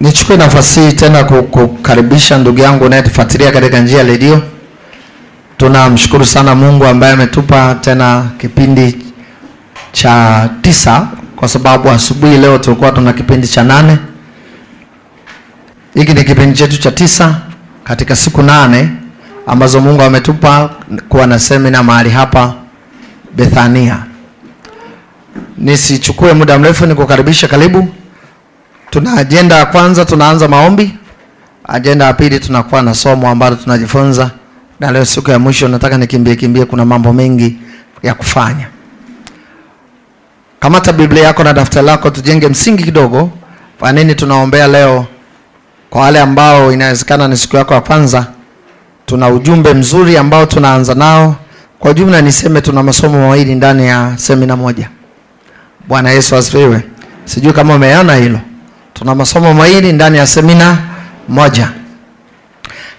Nichukue nafasi hii tena kukaribisha ndugu yangu unayetufuatilia katika njia ya redio. Tunamshukuru sana Mungu ambaye ametupa tena kipindi cha tisa, kwa sababu asubuhi leo tulikuwa tuna kipindi cha nane. Hiki ni kipindi chetu cha tisa katika siku nane ambazo Mungu ametupa kuwa na semina mahali hapa Bethania. Nisichukue muda mrefu, nikukaribisha, karibu. Tuna ajenda ya kwanza, tunaanza maombi. Ajenda ya pili, tunakuwa na somo ambalo tunajifunza, na leo siku ya mwisho nataka nikimbie kimbie, kuna mambo mengi ya kufanya. Kamata Biblia yako na daftari lako, tujenge msingi kidogo. Kwa nini tunaombea leo? Kwa wale ambao inawezekana ni siku yako ya kwanza, tuna ujumbe mzuri ambao tunaanza nao. Kwa jumla niseme tuna masomo mawili ndani ya semina moja. Bwana Yesu asifiwe. Sijui kama umeona hilo. Tuna masomo mawili ndani ya semina moja.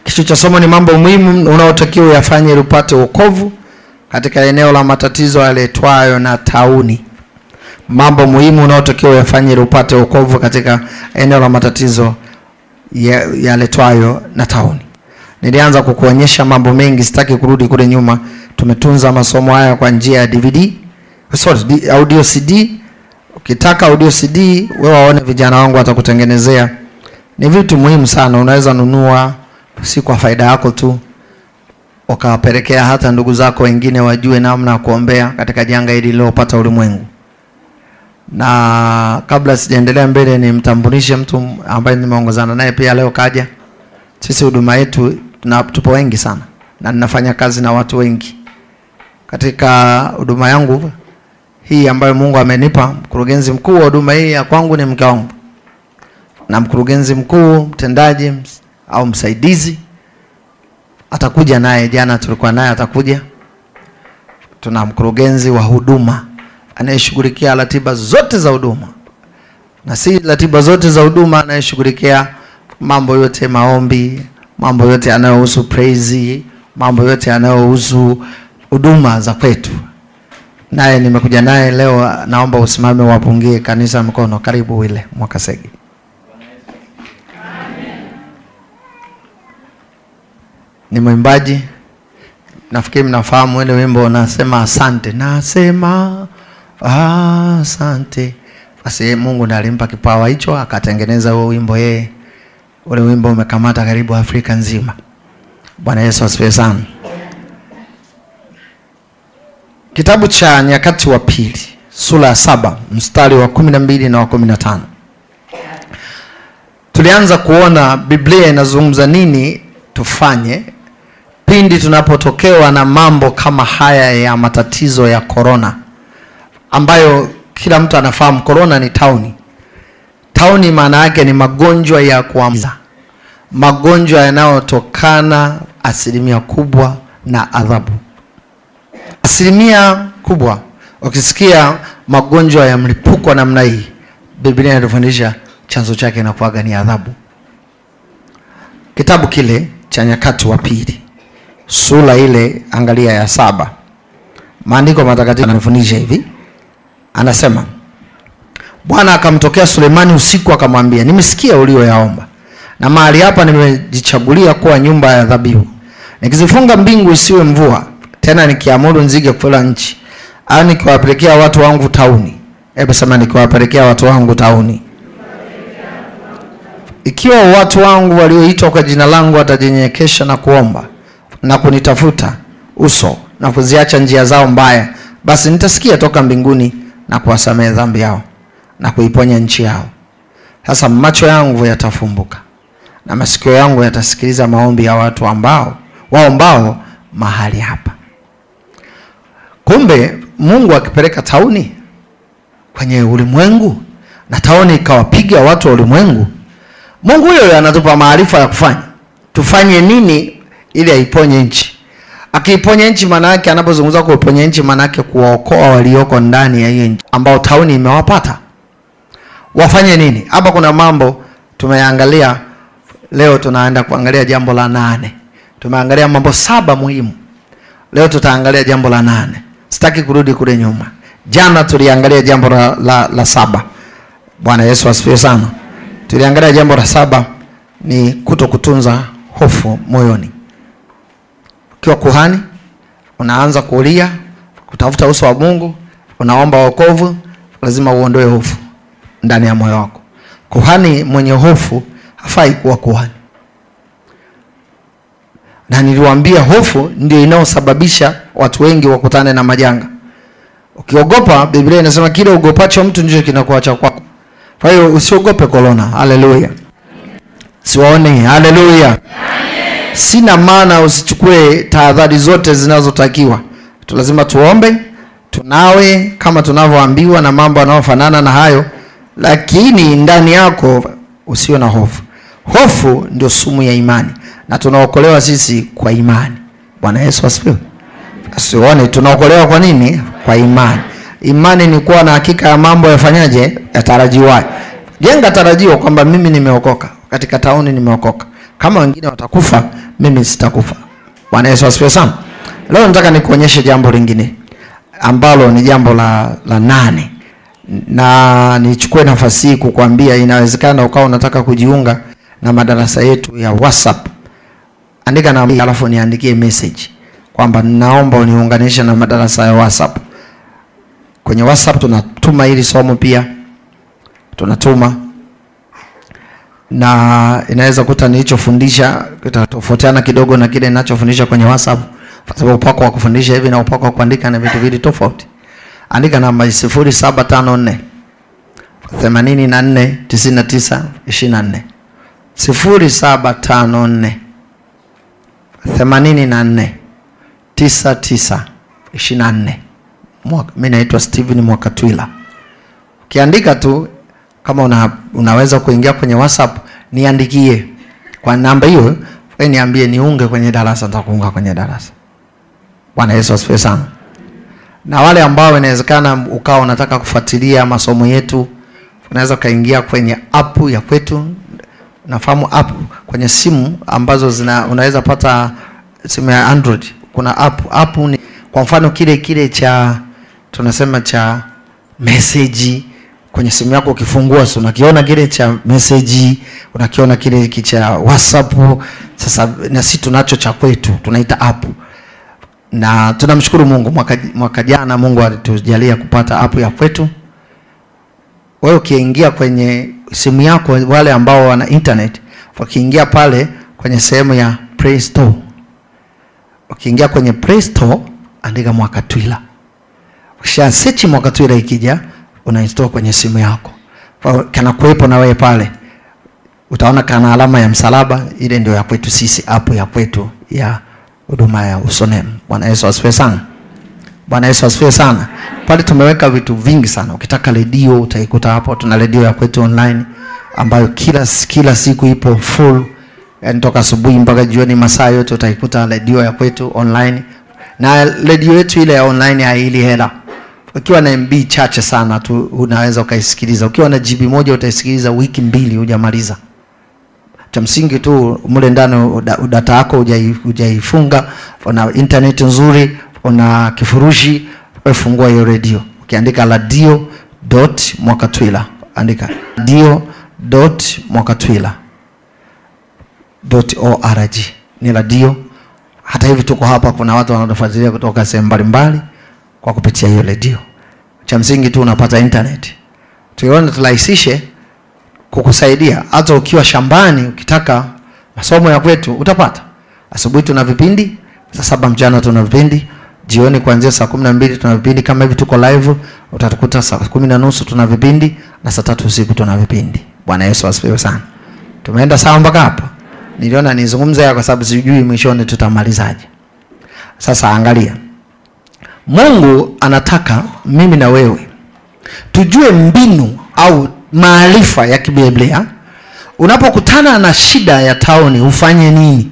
Kichwa cha somo ni mambo muhimu unaotakiwa uyafanye ili upate wokovu katika eneo la matatizo yaletwayo na tauni. Mambo muhimu unaotakiwa uyafanye ili upate wokovu katika eneo la matatizo yaletwayo ya na tauni. Nilianza kukuonyesha mambo mengi, sitaki kurudi kule nyuma. Tumetunza masomo haya kwa njia ya DVD, sorry, audio CD. Ukitaka audio CD, wewe waone vijana wangu watakutengenezea. Ni vitu muhimu sana, unaweza nunua, si kwa faida yako tu, ukawapelekea hata ndugu zako wengine wajue namna ya kuombea katika janga hili lililopata ulimwengu. Na kabla sijaendelea mbele, nimtambulishe mtu ambaye nimeongozana naye pia leo kaja. Sisi huduma yetu na tupo wengi sana na ninafanya kazi na watu wengi katika huduma yangu hii ambayo Mungu amenipa. Mkurugenzi mkuu wa huduma hii ya kwangu ni mke wangu, na mkurugenzi mkuu mtendaji au msaidizi atakuja naye. Jana tulikuwa naye, atakuja. Tuna mkurugenzi wa huduma anayeshughulikia ratiba zote za huduma, na si ratiba zote za huduma, anayeshughulikia mambo yote maombi, mambo yote yanayohusu praise, mambo yote yanayohusu huduma za kwetu. Naye nimekuja naye leo, naomba usimame wapungie kanisa mkono. Karibu Wile Mwakasege. Ni mwimbaji, nafikiri mnafahamu ile wimbo unasema asante, nasema asante. Basi Mungu ndiye alimpa kipawa hicho, akatengeneza huo wimbo yeye ule wimbo umekamata karibu Afrika nzima. Bwana Yesu asifiwe sana. Kitabu cha Nyakati wa Pili sura ya saba mstari wa kumi na mbili na wa kumi na tano tulianza kuona Biblia inazungumza nini tufanye pindi tunapotokewa na mambo kama haya ya matatizo ya korona, ambayo kila mtu anafahamu korona ni tauni tauni maana yake ni magonjwa ya kuambukiza, magonjwa yanayotokana asilimia kubwa na adhabu. Asilimia kubwa, ukisikia magonjwa ya mlipuko namna hii, Biblia inatufundisha chanzo chake inakuwaga ni adhabu. Kitabu kile cha Nyakati wa Pili sura ile, angalia ya saba, maandiko matakatifu yanafundisha hivi, anasema Bwana akamtokea Sulemani usiku akamwambia, nimesikia ulioyaomba na mahali hapa nimejichagulia kuwa nyumba ya dhabihu, nikizifunga mbingu isiwe mvua tena, nikiamuru nzige kula nchi, au nikiwapelekea watu wangu tauni. Hebu sema, nikiwapelekea watu wangu tauni. Ikiwa watu wangu walioitwa kwa jina langu watajinyenyekesha na kuomba na kunitafuta uso na kuziacha njia zao mbaya, basi nitasikia toka mbinguni na kuwasamehe dhambi yao na kuiponya nchi yao. Sasa macho yangu yatafumbuka na masikio yangu yatasikiliza maombi ya watu ambao waombao mahali hapa. Kumbe Mungu akipeleka tauni kwenye ulimwengu na tauni ikawapiga watu wa ulimwengu, Mungu huyo anatupa maarifa ya kufanya tufanye nini ili aiponye nchi. Akiiponya nchi, maana yake anapozungumza kuiponya nchi, maana yake kuwaokoa walioko ndani ya hiyo nchi ambao tauni imewapata wafanye nini? Hapa kuna mambo tumeangalia leo, tunaenda kuangalia jambo la nane. Tumeangalia mambo saba muhimu, leo tutaangalia jambo la nane. Sitaki kurudi kule nyuma. Jana tuliangalia jambo la, la, la saba. Bwana Yesu asifiwe sana. tuliangalia jambo la saba ni kuto kutunza hofu moyoni. Ukiwa kuhani unaanza kulia, kutafuta uso wa Mungu, unaomba wokovu, lazima uondoe hofu ndani ya moyo wako. Kuhani mwenye hofu hafai kuwa kuhani, na niliwaambia hofu ndio inayosababisha watu wengi wakutane na majanga. Ukiogopa, Biblia inasema kile ugopacho mtu ndicho kinakuwa cha kwako. Kwa hiyo usiogope korona. Haleluya, siwaone. Haleluya. Sina maana usichukue tahadhari zote zinazotakiwa tu, lazima tuombe, tunawe kama tunavyoambiwa na mambo yanayofanana na hayo, lakini ndani yako usio na hofu. Hofu ndio sumu ya imani, na tunaokolewa sisi kwa imani. Bwana Yesu asifiwe. Sione, tunaokolewa kwa nini? Kwa imani. Imani ni kuwa na hakika ya mambo yafanyaje, yatarajiwayo. Jenga tarajio kwamba mimi nimeokoka, katika tauni nimeokoka. Kama wengine watakufa, mimi sitakufa. Bwana Yesu asifiwe sana. Leo nataka nikuonyeshe jambo lingine ambalo ni jambo la, la nane, na nichukue nafasi hii kukwambia, inawezekana ukawa unataka kujiunga na madarasa yetu ya WhatsApp. Andika na alafu niandikie message kwamba naomba uniunganishe na madarasa ya WhatsApp. Kwenye WhatsApp tunatuma hili somo pia. Tunatuma, na inaweza kuta nilichofundisha kitatofautiana kidogo na kile ninachofundisha kwenye WhatsApp, kwa sababu upako wa kufundisha hivi na upako wa kuandika na vitu vili tofauti. Andika namba 0754 84 99 24 0754 84 9924. Mimi naitwa Steven Mwakatwila. Ukiandika tu kama una, unaweza kuingia kwenye WhatsApp niandikie kwa namba hiyo, niambie niunge kwenye darasa, nitakuunga kwenye darasa. Bwana Yesu asifiwe sana. Na wale ambao inawezekana ukawa unataka kufuatilia masomo yetu, unaweza ukaingia kwenye app ya kwetu. Nafahamu app kwenye simu ambazo zina unaweza pata simu ya Android kuna app app ni kwa mfano kile kile cha tunasema cha message kwenye simu yako, ukifungua si unakiona kile cha message, unakiona kile cha WhatsApp. Sasa na sisi tunacho cha kwetu tunaita app, na tunamshukuru Mungu, mwaka, mwaka jana Mungu alitujalia kupata app ya kwetu. Wewe ukiingia kwenye simu yako, wale ambao wana internet wakiingia pale kwenye sehemu ya Play Store ukiingia kwenye Play Store andika Mwakatwila. Ukisha search Mwakatwila ikija unainstall kwenye simu yako. Kana kuwepo na wewe pale. Utaona kana alama ya msalaba, ile ndio ya kwetu sisi, app ya kwetu ya huduma ya Usonem. Bwana Yesu asifiwe sana. Bwana Yesu asifiwe sana. Pale tumeweka vitu vingi sana. Ukitaka redio utaikuta hapo, tuna redio ya kwetu online ambayo kila kila siku ipo full yani toka asubuhi mpaka jioni, masaa yote utaikuta redio ya kwetu online, na redio yetu ile ya online haili hela. Ukiwa na MB chache sana tu unaweza ukaisikiliza. Ukiwa na GB moja utaisikiliza wiki mbili hujamaliza. Cha msingi tu mle ndani data yako hujaifunga, una internet nzuri, una kifurushi, fungua hiyo redio. Ukiandika radio dot Mwakatwila, andika radio dot Mwakatwila .org ni radio. Hata hivi tuko hapa, kuna watu wanaofuatilia kutoka sehemu mbalimbali kwa kupitia hiyo radio. Cha msingi tu unapata internet. Tuione turahisishe kukusaidia, hata ukiwa shambani ukitaka masomo ya kwetu utapata. Asubuhi tuna vipindi, saa saba mchana tuna vipindi, jioni kuanzia saa kumi na mbili tuna vipindi kama hivi, tuko live, utatukuta saa kumi na nusu tuna vipindi na saa tatu usiku tuna vipindi. Bwana Yesu asifiwe sana. Tumeenda sawa mpaka hapa? Niliona nizungumze kwa sababu sijui mwishoni tutamalizaje. Sasa angalia, Mungu anataka mimi na wewe tujue mbinu au maarifa ya kibiblia. Unapokutana na shida ya tauni ufanye nini?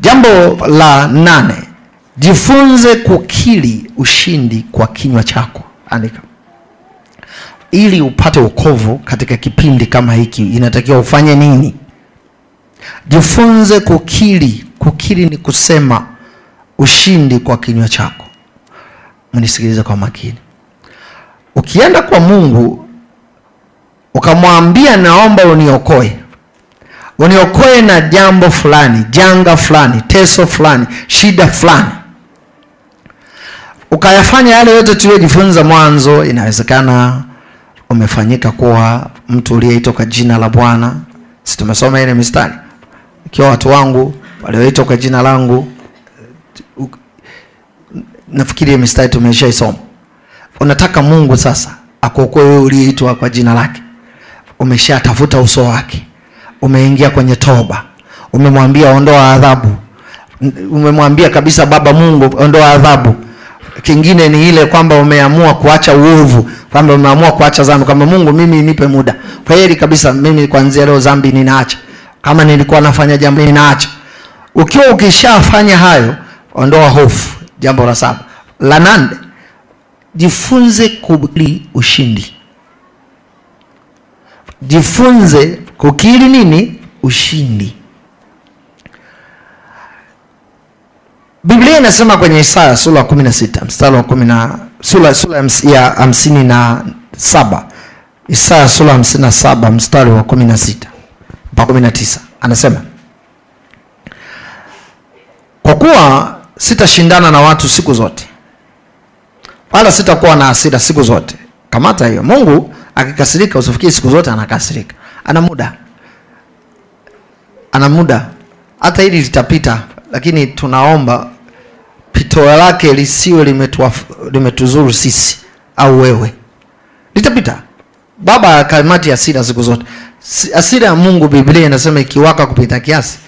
Jambo la nane, jifunze kukiri ushindi kwa kinywa chako. Andika, ili upate wokovu katika kipindi kama hiki, inatakiwa ufanye nini? Jifunze kukiri. Kukiri ni kusema ushindi kwa kinywa chako. Mnisikilize kwa makini. Ukienda kwa Mungu ukamwambia naomba uniokoe uniokoe na jambo fulani janga fulani teso fulani shida fulani ukayafanya yale yote tuliyojifunza mwanzo inawezekana umefanyika kuwa mtu uliyeitwa kwa jina la bwana. Si tumesoma ile mistari? Ikiwa watu wangu walioitwa kwa jina langu nafikiri ile mistari tumeshaisoma. Unataka mungu sasa akuokoe wewe uliyeitwa kwa jina lake. Umeshatafuta uso wake. Umeingia kwenye toba. Umemwambia ondoa adhabu. Umemwambia kabisa baba mungu ondoa adhabu kingine ni ile kwamba umeamua kuacha uovu kwamba umeamua kuacha dhambi kwamba mungu mimi nipe muda. Kweli kabisa mimi kuanzia leo dhambi ninaacha. Kama nilikuwa nafanya jambo ninaacha. Ukiwa ukishafanya hayo ondoa hofu jambo la saba. La nane jifunze kukiri ushindi. Jifunze kukiri nini? Ushindi biblia inasema kwenye isaya sura ya kumi na sita mstari wa kumi na sura, sura ya hams- ya hamsini na saba. Isaya sura ya hamsini na saba mstari wa kumi na sita mpaka kumi na tisa. Anasema kwa kuwa sitashindana na watu siku zote wala sitakuwa na hasira siku zote. Kamata hiyo. Mungu akikasirika usifikiri siku zote anakasirika. Ana muda. Ana muda. Hata hili litapita lakini tunaomba pito lake lisiwe limetuzuru sisi au wewe? Litapita. Baba kamati hasira siku zote. Asira hasira ya mungu biblia inasema ikiwaka kupita kiasi.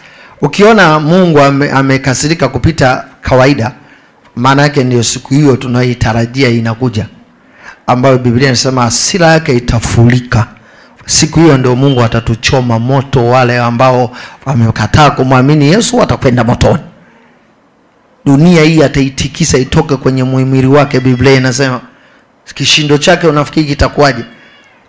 Ukiona mungu ame- amekasirika kupita kawaida maana yake ndio siku hiyo tunaitarajia inakuja ambayo biblia inasema hasira yake itafulika siku hiyo ndio mungu atatuchoma moto wale ambao wamekataa kumwamini yesu watakwenda motoni dunia hii ataitikisa itoke kwenye muhimili wake biblia inasema. Kishindo chake unafikiri kitakuwaje?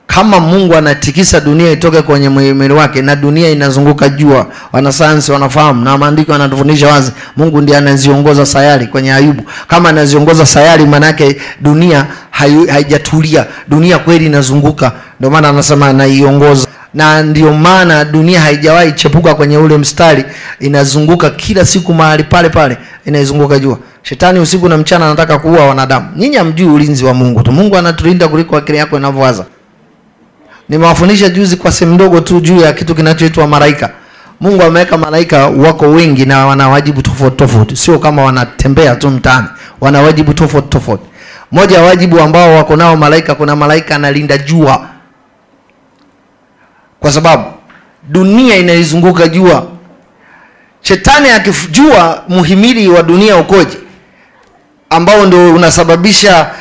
Kama mungu anatikisa dunia itoke kwenye muhimili wake na dunia inazunguka jua wanasayansi wanafahamu na maandiko yanatufundisha wazi mungu ndiye anaziongoza sayari kwenye ayubu. Kama anaziongoza sayari maanaake dunia haijatulia dunia kweli inazunguka. Ndio maana anasema anaiongoza na ndio maana dunia haijawahi chepuka kwenye ule mstari inazunguka kila siku mahali pale pale inaizunguka jua. Shetani usiku na mchana anataka kuua wanadamu. Nyinyi hamjui ulinzi wa mungu tu. Mungu anatulinda kuliko akili yako inavyowaza. Nimewafundisha juzi kwa sehemu ndogo tu juu ya kitu kinachoitwa malaika. Mungu ameweka malaika wako wengi na wana wajibu tofauti tofauti. Sio kama wanatembea tu mtaani. Wana wajibu tofauti tofauti. Moja ya wajibu ambao wako nao malaika kuna malaika analinda jua kwa sababu dunia inaizunguka jua. Shetani akijua muhimili wa dunia ukoje ambao ndio unasababisha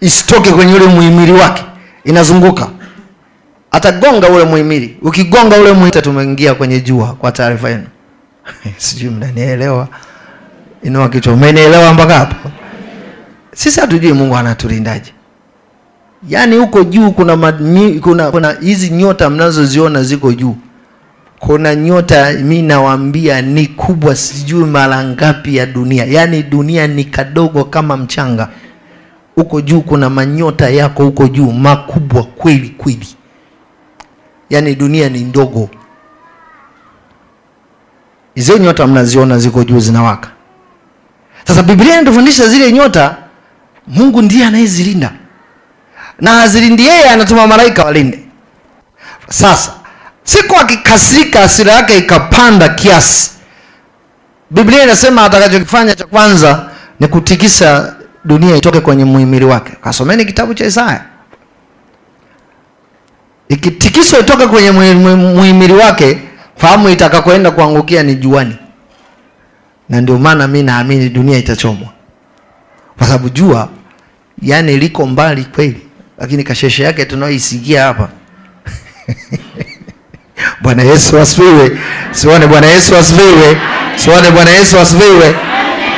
isitoke kwenye ule muhimili wake inazunguka. Atagonga ule muhimili. Ukigonga ule muhimili tumeingia kwenye jua kwa taarifa yenu. Sijui mnanielewa? Inua kichwa. Umenielewa mpaka hapo? Sisi hatujui mungu anatulindaje yaani huko juu kuna madmi, kuna kuna hizi nyota mnazoziona ziko juu. Kuna nyota mi nawaambia ni kubwa sijui mara ngapi ya dunia. Yaani dunia ni kadogo kama mchanga. Huko juu kuna manyota yako huko juu makubwa kweli kweli. Yaani dunia ni ndogo. Hizo nyota mnaziona ziko juu zinawaka. Sasa biblia inatufundisha zile nyota mungu ndiye anayezilinda na azilindi yeye anatuma malaika walinde. Sasa siku akikasirika hasira yake ikapanda kiasi. Biblia inasema atakachokifanya cha kwanza ni kutikisa dunia itoke kwenye muhimili wake. Kasomeni kitabu cha isaya. Ikitikiswa itoke kwenye muhi- muhi- muhimili wake fahamu itakakoenda kuangukia ni juani. Na ndio maana mi naamini dunia itachomwa. Kwa sababu jua yani liko mbali kweli lakini kasheshe yake tunaoisikia hapa. Bwana yesu asifiwe. Sione bwana yesu asifiwe. Sione bwana yesu asifiwe.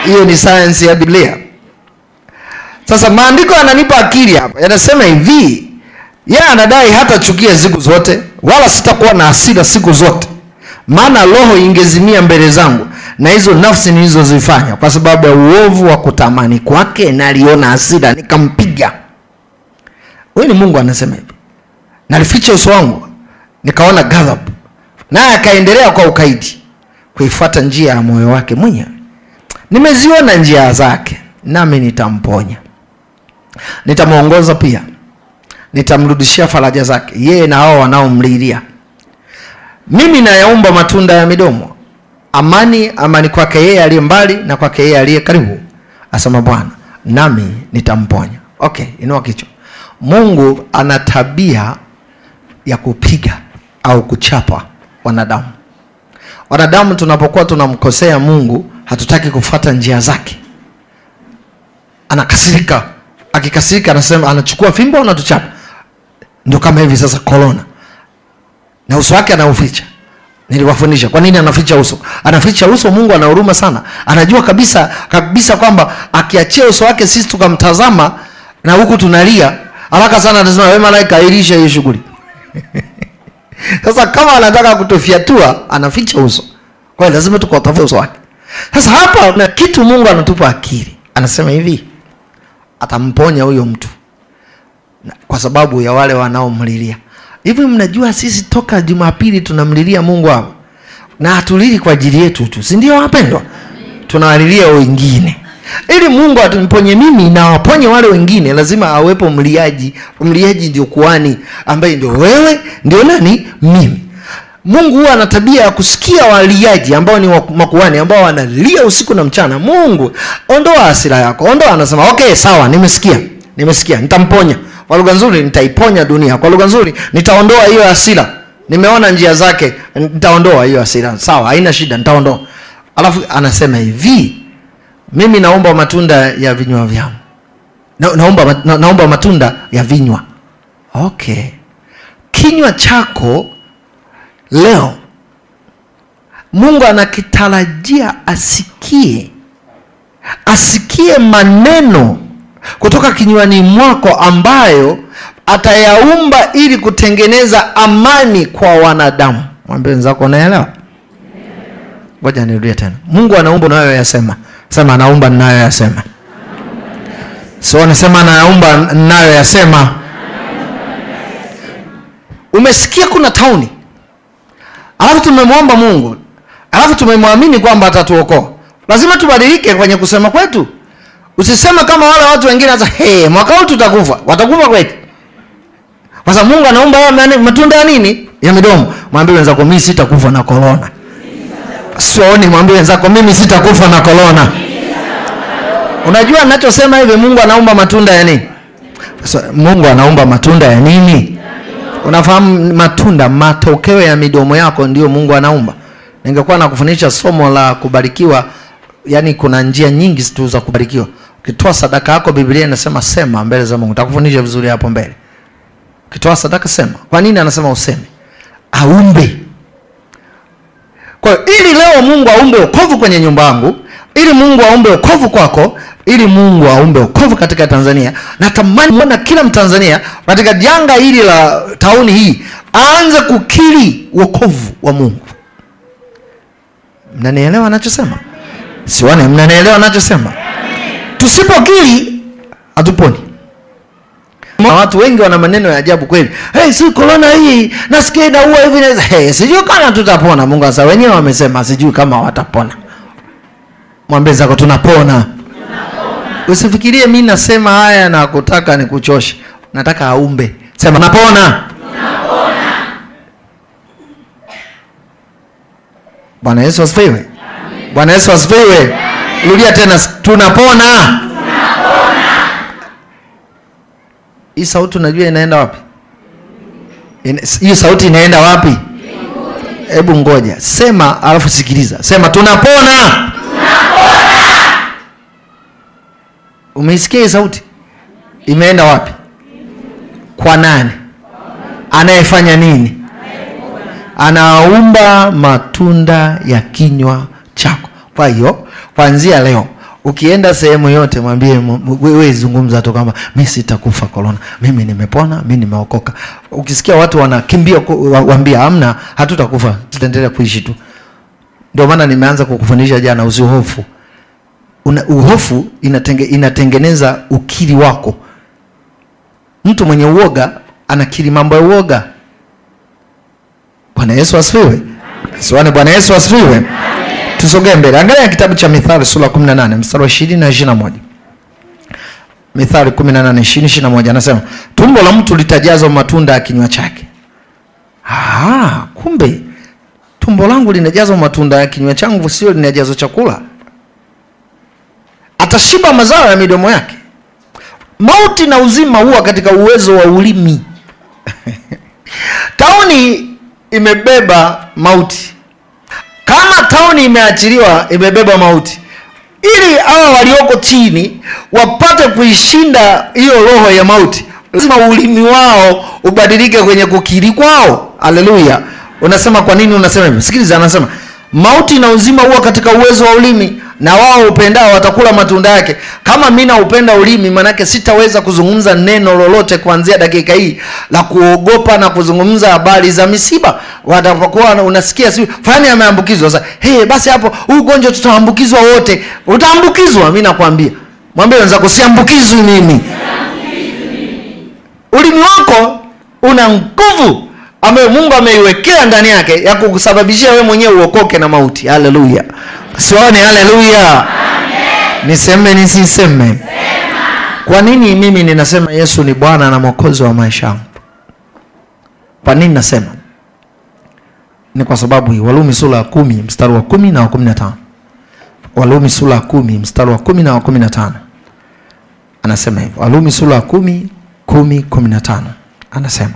Hiyo ni sayansi ya biblia. Sasa maandiko yananipa akili hapa. Yanasema hivi. Yeye anadai hata chukia siku zote wala sitakuwa na hasira siku zote. Maana roho ingezimia mbele zangu na hizo nafsi nilizozifanya kwa sababu ya uovu wa kutamani kwake naliona hasira nikampiga huyu ni mungu anasema hivi. Nalificha uso wangu nikaona ghadhabu. Naye akaendelea kwa ukaidi kuifuata njia ya moyo wake mwenyewe. Nimeziona njia zake nami nitamponya. Nitamwongoza pia. Nitamrudishia faraja zake. Yeye na hao wanaomlilia. Mimi nayaumba matunda ya midomo. Amani amani kwake yeye aliye mbali na kwake yeye aliye karibu asema bwana nami nitamponya. Okay inua kichwa mungu ana tabia ya kupiga au kuchapa wanadamu. Wanadamu tunapokuwa tunamkosea mungu hatutaki kufuata njia zake. Anakasirika. Akikasirika anasema anachukua fimbo anatuchapa ndio kama hivi sasa korona na uso wake anauficha. Niliwafundisha. Kwa nini anaficha uso? Anaficha uso mungu ana huruma sana. Anajua kabisa kabisa kwamba akiachia uso wake sisi tukamtazama na huku tunalia haraka sana anasema wewe malaika airisha hiyo shughuli. Sasa kama anataka kutufyatua anaficha uso. Kwa hiyo lazima tukatafute uso wake. Sasa hapa na kitu mungu anatupa akili. Anasema hivi atamponya huyo mtu kwa sababu ya wale wanaomlilia. Hivi mnajua sisi toka jumapili tunamlilia mungu hapo na hatulili kwa ajili yetu tu. Si ndio wapendwa? Tunawalilia wengine ili mungu atumponye mimi na waponye wale wengine lazima awepo mliaji. Mliaji ndio kuani ambaye ndio wewe ndio nani? Mimi. Mungu huwa ana tabia ya kusikia waliaji ambao ni makuani ambao wanalia usiku na mchana. Mungu ondoa hasira yako. Ondoa anasema okay sawa nimesikia. Nimesikia. Nitamponya. Kwa lugha nzuri nitaiponya dunia. Kwa lugha nzuri nitaondoa hiyo hasira. Nimeona njia zake. Nitaondoa hiyo hasira. Sawa haina shida nitaondoa. Alafu anasema hivi mimi naomba matunda ya vinywa vyangu. Na, naomba, na, naomba matunda ya vinywa. Okay. Kinywa chako leo mungu anakitarajia asikie. Asikie maneno kutoka kinywani mwako ambayo atayaumba ili kutengeneza amani kwa wanadamu. Mwambie wenzako unaelewa? Ngoja nirudie tena. Mungu anaumba unayoyasema sema anaumba ninayoyasema. So nasema ninayo ninayoyasema. Umesikia kuna tauni? Alafu tumemwomba mungu. Alafu tumemwamini kwamba atatuokoa. Lazima tubadilike kwenye kusema kwetu. Usisema kama wale watu wengine hata hey, mwaka huu tutakufa. Watakufa kweli? Kwa sababu mungu anaumba matunda ya nini? Ya midomo. Mwambie wenzako mimi sitakufa na korona siwaoni mwambie wenzako mimi sitakufa na korona unajua ninachosema hivi mungu anaumba matunda ya nini? Mungu anaumba matunda ya nini? Unafahamu matunda matokeo ya midomo yako ndio mungu anaumba. Ningekuwa nakufundisha somo la kubarikiwa yani kuna njia nyingi tu za kubarikiwa. Ukitoa sadaka yako biblia inasema sema mbele za mungu. Takufundisha vizuri hapo mbele. Ukitoa sadaka sema. Kwa nini anasema useme? Aumbe kwa hiyo ili leo mungu aumbe ukovu kwenye nyumba yangu ili mungu aumbe ukovu kwako ili mungu aumbe ukovu katika tanzania natamani kuona kila mtanzania katika janga hili la tauni hii aanze kukiri wokovu wa mungu. Mnanielewa anachosema? Siwane mnanielewa anachosema? Tusipokiri hatuponi Na watu wengi wana maneno ya ajabu kweli. Hey, si corona hii? Nasikia inaua hivi na- hey, sijui kama tutapona. Mungu asa wenyewe wamesema sijui kama watapona. Mwambie zako tunapona. Tunapona. usifikirie mimi nasema haya na kutaka nikuchoshe. Nataka aumbe. Sema napona Tunapona. bwana yesu asifiwe. Bwana yesu asifiwe. Rudia tena tunapona hii sauti unajua inaenda wapi? Hii sauti inaenda wapi? Hebu ngoja. Sema alafu sikiliza. Sema tunapona! Umeisikia hii sauti? Imeenda wapi? Kwa nani? Anayefanya nini? Anaumba matunda ya kinywa chako. Kwa hiyo kuanzia leo ukienda sehemu yote mwambie wewe zungumza tu kwamba mi sitakufa korona mimi nimepona mi nimeokoka ukisikia watu wanakimbia waambia amna hatutakufa tutaendelea kuishi tu ndio maana nimeanza kukufundisha jana usihofu uhofu inatenge, inatengeneza ukiri wako mtu mwenye uoga anakiri mambo ya uoga. Bwana Yesu asifiwe. Bwana Yesu asifiwe. Tusogee mbele, angalia kitabu cha Mithali sura 18 mstari wa 20 na 21. Mithali 18 20 21 anasema tumbo la mtu litajazwa matunda ya kinywa chake. Ah, kumbe tumbo langu linajazwa matunda ya kinywa changu, sio linajazwa chakula. Atashiba mazao ya midomo yake. Mauti na uzima huwa katika uwezo wa ulimi. Tauni imebeba mauti. Kama tauni imeachiliwa, imebeba mauti, ili hawa walioko chini wapate kuishinda hiyo roho ya mauti, lazima ulimi wao ubadilike kwenye kukiri kwao. Haleluya! Unasema kwa nini unasema hivyo? Sikiliza, anasema mauti na uzima huwa katika uwezo wa ulimi, na wao upendao watakula matunda yake. Kama mimi naupenda ulimi, manake sitaweza kuzungumza neno lolote kuanzia dakika hii la kuogopa na kuzungumza habari za misiba. Watapokuwa unasikia si fulani ameambukizwa, sasa hey, basi hapo huu ugonjwa tutaambukizwa wote. Utaambukizwa, mimi nakwambia. Mwambie wenzako siambukizwi mimi. Ulimi wako una nguvu ambayo Mungu ameiwekea ndani yake ya kukusababishia wewe mwenyewe uokoke na mauti. Haleluya! sione haleluya. Niseme nisiseme? Kwa nini mimi ninasema Yesu ni Bwana na Mwokozi wa maisha yangu? Kwa nini nasema? Ni kwa sababu hii. Walumi sura ya kumi mstari wa kumi na wa kumi na tano. Walumi sura ya kumi mstari wa kumi na wa kumi na tano anasema hivyo. Walumi sura ya kumi kumi kumi na tano anasema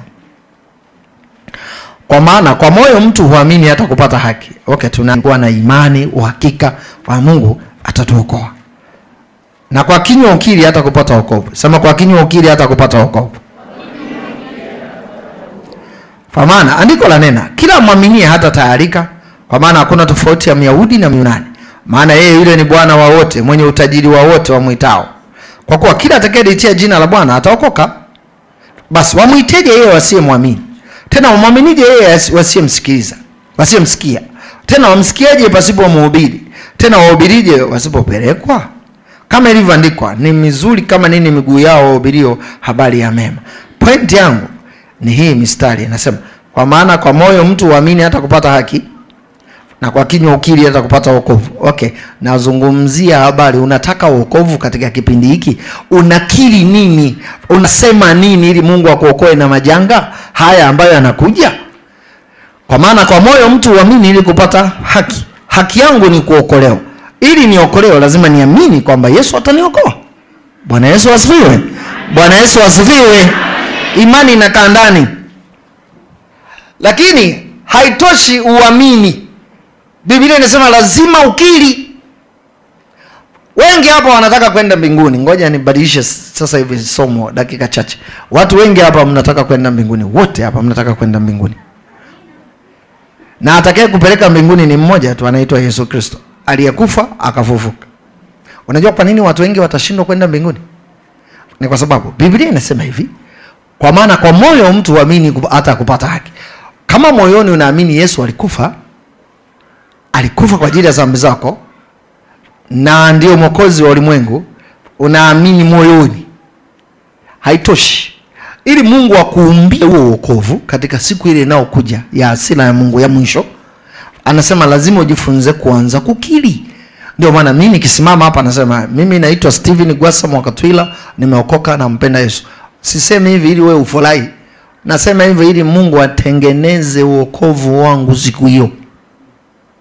kwa maana kwa moyo mtu huamini hata kupata haki. Okay, tunakuwa na imani, uhakika kwa Mungu atatuokoa, na kwa kinywa ukiri hata kupata wokovu. Sema kwa kinywa ukiri hata kupata wokovu. Kwa maana andiko la nena, kila mwaminie hata tayarika, kwa maana hakuna tofauti ya Myahudi na Myunani, maana yeye yule ni Bwana wa wote, mwenye utajiri wa wote wamwitao. Kwa kuwa kila atakayeitia jina la Bwana ataokoka. Basi wamwiteje yeye wasiyemwamini? Tena wamwaminije yeye wasiyemsikiliza wasiyemsikia? Tena wamsikiaje pasipo mhubiri? Tena wahubirije wasipopelekwa? Kama ilivyoandikwa, ni mizuri kama nini miguu yao wahubirio habari ya mema. Pointi yangu ni hii mistari inasema, kwa maana kwa moyo mtu huamini hata kupata haki, na kwa kinywa ukiri hata kupata wokovu. Okay, nazungumzia habari, unataka wokovu katika kipindi hiki, unakiri nini? Unasema nini ili Mungu akuokoe na majanga haya ambayo yanakuja? Kwa maana kwa moyo mtu uamini ili kupata haki. Haki yangu ni kuokolewa. Ili niokolewe, lazima niamini kwamba Yesu ataniokoa. Bwana Yesu asifiwe! Bwana Yesu asifiwe! Imani inakaa ndani, lakini haitoshi uamini. Biblia inasema lazima ukiri. Wengi hapa wanataka kwenda mbinguni. Ngoja nibadilishe sasa hivi somo dakika chache. Watu wengi hapa mnataka kwenda mbinguni, wote hapa mnataka kwenda mbinguni, na atakaye kupeleka mbinguni ni mmoja tu, anaitwa Yesu Kristo aliyekufa akafufuka. Unajua kwa nini watu wengi watashindwa kwenda mbinguni? Ni kwa sababu Biblia inasema hivi, kwa maana kwa moyo mtu huamini hata kupata haki. Kama moyoni unaamini Yesu alikufa alikufa kwa ajili ya dhambi zako na ndio mwokozi wa ulimwengu, unaamini moyoni, haitoshi. Ili Mungu akuumbie huo wokovu katika siku ile inayokuja ya hasira ya Mungu ya mwisho, anasema lazima ujifunze kuanza kukiri. Ndio maana mimi nikisimama hapa nasema mimi naitwa Steven Gwasa Mwakatwila, nimeokoka, nampenda Yesu. Sisemi hivi ili wewe ufurahi, nasema hivi ili Mungu atengeneze wokovu wangu siku hiyo.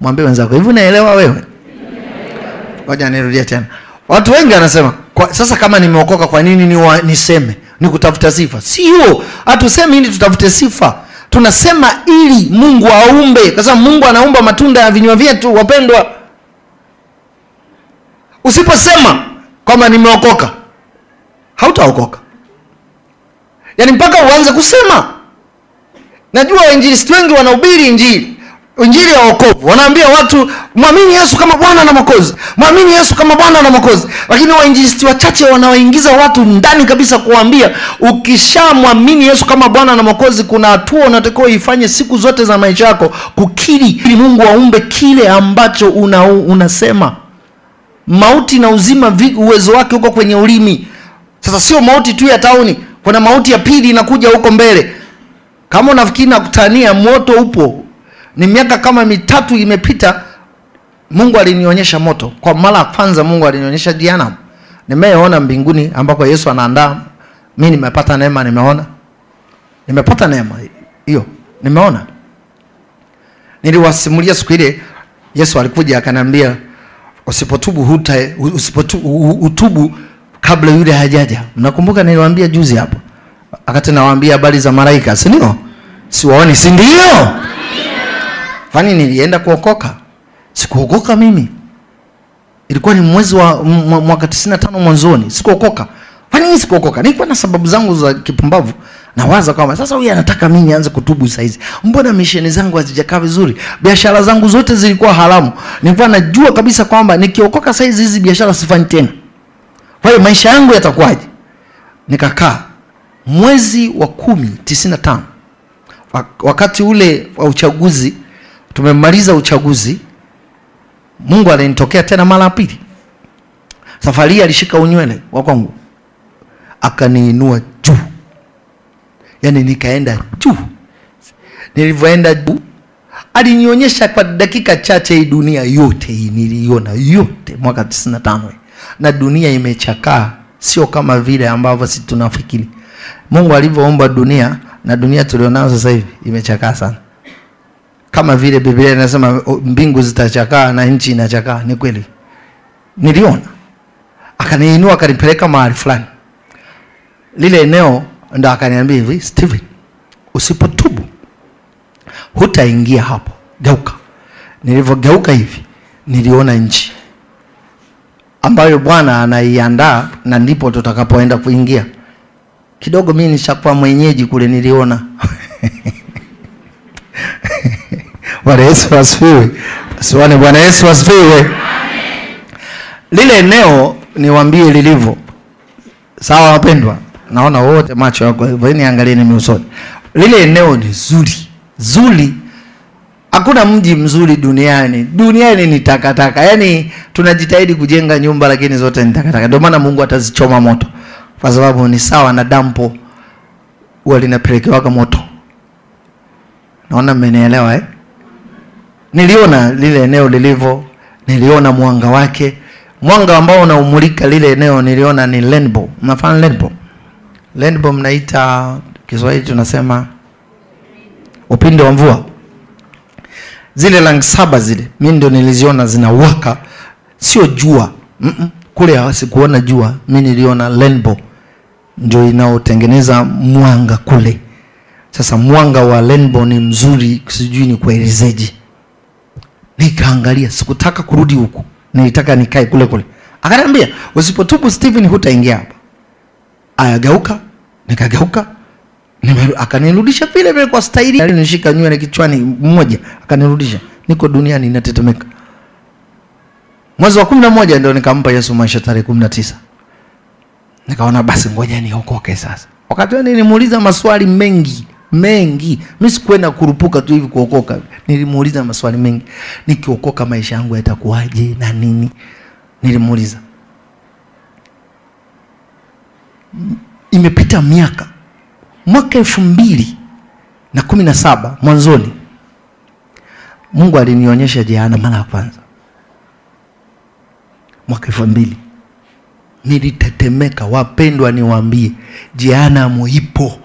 Mwambie wenzako hivi, unaelewa wewe? Ngoja nirudie tena. Watu wengi wanasema kwa, sasa kama nimeokoka kwa nini niwa, niseme ni kutafuta sifa? Sio, hatusemi ili tutafute sifa, tunasema ili Mungu aumbe, kwa sababu Mungu anaumba matunda ya vinywa vyetu. Wapendwa, usiposema kwamba nimeokoka hautaokoka, yaani mpaka uanze kusema. Najua wainjilisti wengi wanahubiri injili injili ya wokovu, wanaambia watu mwamini Yesu kama Bwana na Mwokozi, mwamini Yesu kama Bwana na Mwokozi, lakini wainjilisti wachache wanawaingiza watu ndani kabisa, kuwaambia ukishamwamini Yesu kama Bwana na Mwokozi, kuna hatua unatakiwa ifanye siku zote za maisha yako, kukiri ili Mungu aumbe kile ambacho una, unasema. Mauti na uzima, uwezo wake uko kwenye ulimi. Sasa sio mauti tu ya tauni, kuna mauti ya pili inakuja huko mbele. Kama unafikiri nakutania moto upo ni miaka kama mitatu imepita mungu alinionyesha moto. Kwa mara ya kwanza mungu alinionyesha jehanamu nimeona mbinguni ambako yesu anaandaa. Mi nimepata neema nimeona. Nimepata neema hiyo. Nimeona. Niliwasimulia siku ile yesu alikuja akaniambia usipotubu huta usipotubu kabla yule hajaja. Mnakumbuka niliwaambia juzi hapo? Akati nawaambia habari za malaika si ndio? Siwaoni si ndio kwani nilienda kuokoka? Sikuokoka mimi. Ilikuwa ni mwezi wa mwaka m- mwaka 95 mwanzoni. Sikuokoka. Kwa nini sikuokoka? Nilikuwa na sababu zangu za kipumbavu. Nawaza kwamba sasa huyu anataka mimi nianze kutubu saizi mbona misheni zangu hazijakaa vizuri? Biashara zangu zote zilikuwa haramu. Nilikuwa najua kabisa kwamba nikiokoka saizi hizi biashara sifanyi tena. Kwa hiyo maisha yangu yatakuwaje? Nikakaa mwezi wa kumi tisini na tano. Wakati ule wa uchaguzi tumemaliza uchaguzi mungu alinitokea tena mara ya pili. Safari hii alishika unywele wa kwangu akaniinua juu. Yaani nikaenda juu. Nilivyoenda juu alinionyesha kwa dakika chache hii dunia yote hii niliiona yote mwaka 95 na dunia imechakaa sio kama vile ambavyo si tunafikiri. Mungu alivyoomba dunia na dunia tulionayo sasa hivi imechakaa sana kama vile biblia inasema mbingu zitachakaa na nchi inachakaa. Ni kweli. Niliona. Akaniinua akanipeleka mahali fulani. Lile eneo ndo akaniambia hivi Steven, usipotubu hutaingia hapo. Geuka. Nilivyogeuka hivi niliona nchi ambayo bwana anaiandaa na ndipo tutakapoenda kuingia. Kidogo mimi nishakuwa mwenyeji kule niliona bwana yesu asifiwe. Siwane bwana yesu asifiwe. Lile eneo niwaambie lilivyo. Sawa wapendwa? Naona wote macho yako hivyo. Niangalieni miusoni lile eneo ni zuri. Zuri. Hakuna mji mzuri duniani. Duniani ni takataka. Yaani tunajitahidi kujenga nyumba lakini zote ni takataka. Ndio maana mungu atazichoma moto. Kwa sababu ni sawa na dampo. Huwa linapelekewaga moto. Naona mmenielewa eh? Niliona lile eneo lilivyo niliona mwanga wake. Mwanga ambao unaumulika lile eneo niliona ni rainbow mnafahamu rainbow rainbow mnaita kiswahili tunasema upinde wa mvua. Zile rangi saba zile mi ndio niliziona zinawaka. Sio jua Mm-mm. kule sikuona jua mi niliona rainbow ndio inaotengeneza mwanga kule. Sasa mwanga wa rainbow ni mzuri sijui ni kuelezeje nikaangalia sikutaka kurudi huku. Nilitaka nikae kule kule. Akaniambia usipotubu stephen hutaingia hapa. Ayageuka, nikageuka akanirudisha vile vile kwa staili. Alinishika nywele kichwani mmoja akanirudisha. Niko duniani natetemeka. mwezi wa kumi na moja ndio nikampa yesu maisha tarehe kumi na tisa. Nikaona basi ngoja niokoke sasa. Wakati nilimuuliza maswali mengi mengi. Mi sikuenda kurupuka tu hivi kuokoka. Nilimuuliza maswali mengi. Nikiokoka maisha yangu yatakuwaje na nini? Nilimuuliza. Imepita miaka. Mwaka elfu mbili na kumi na saba mwanzoni mungu alinionyesha jehana mara ya kwanza. Mwaka elfu mbili. Nilitetemeka. Wapendwa niwaambie jehanamu ipo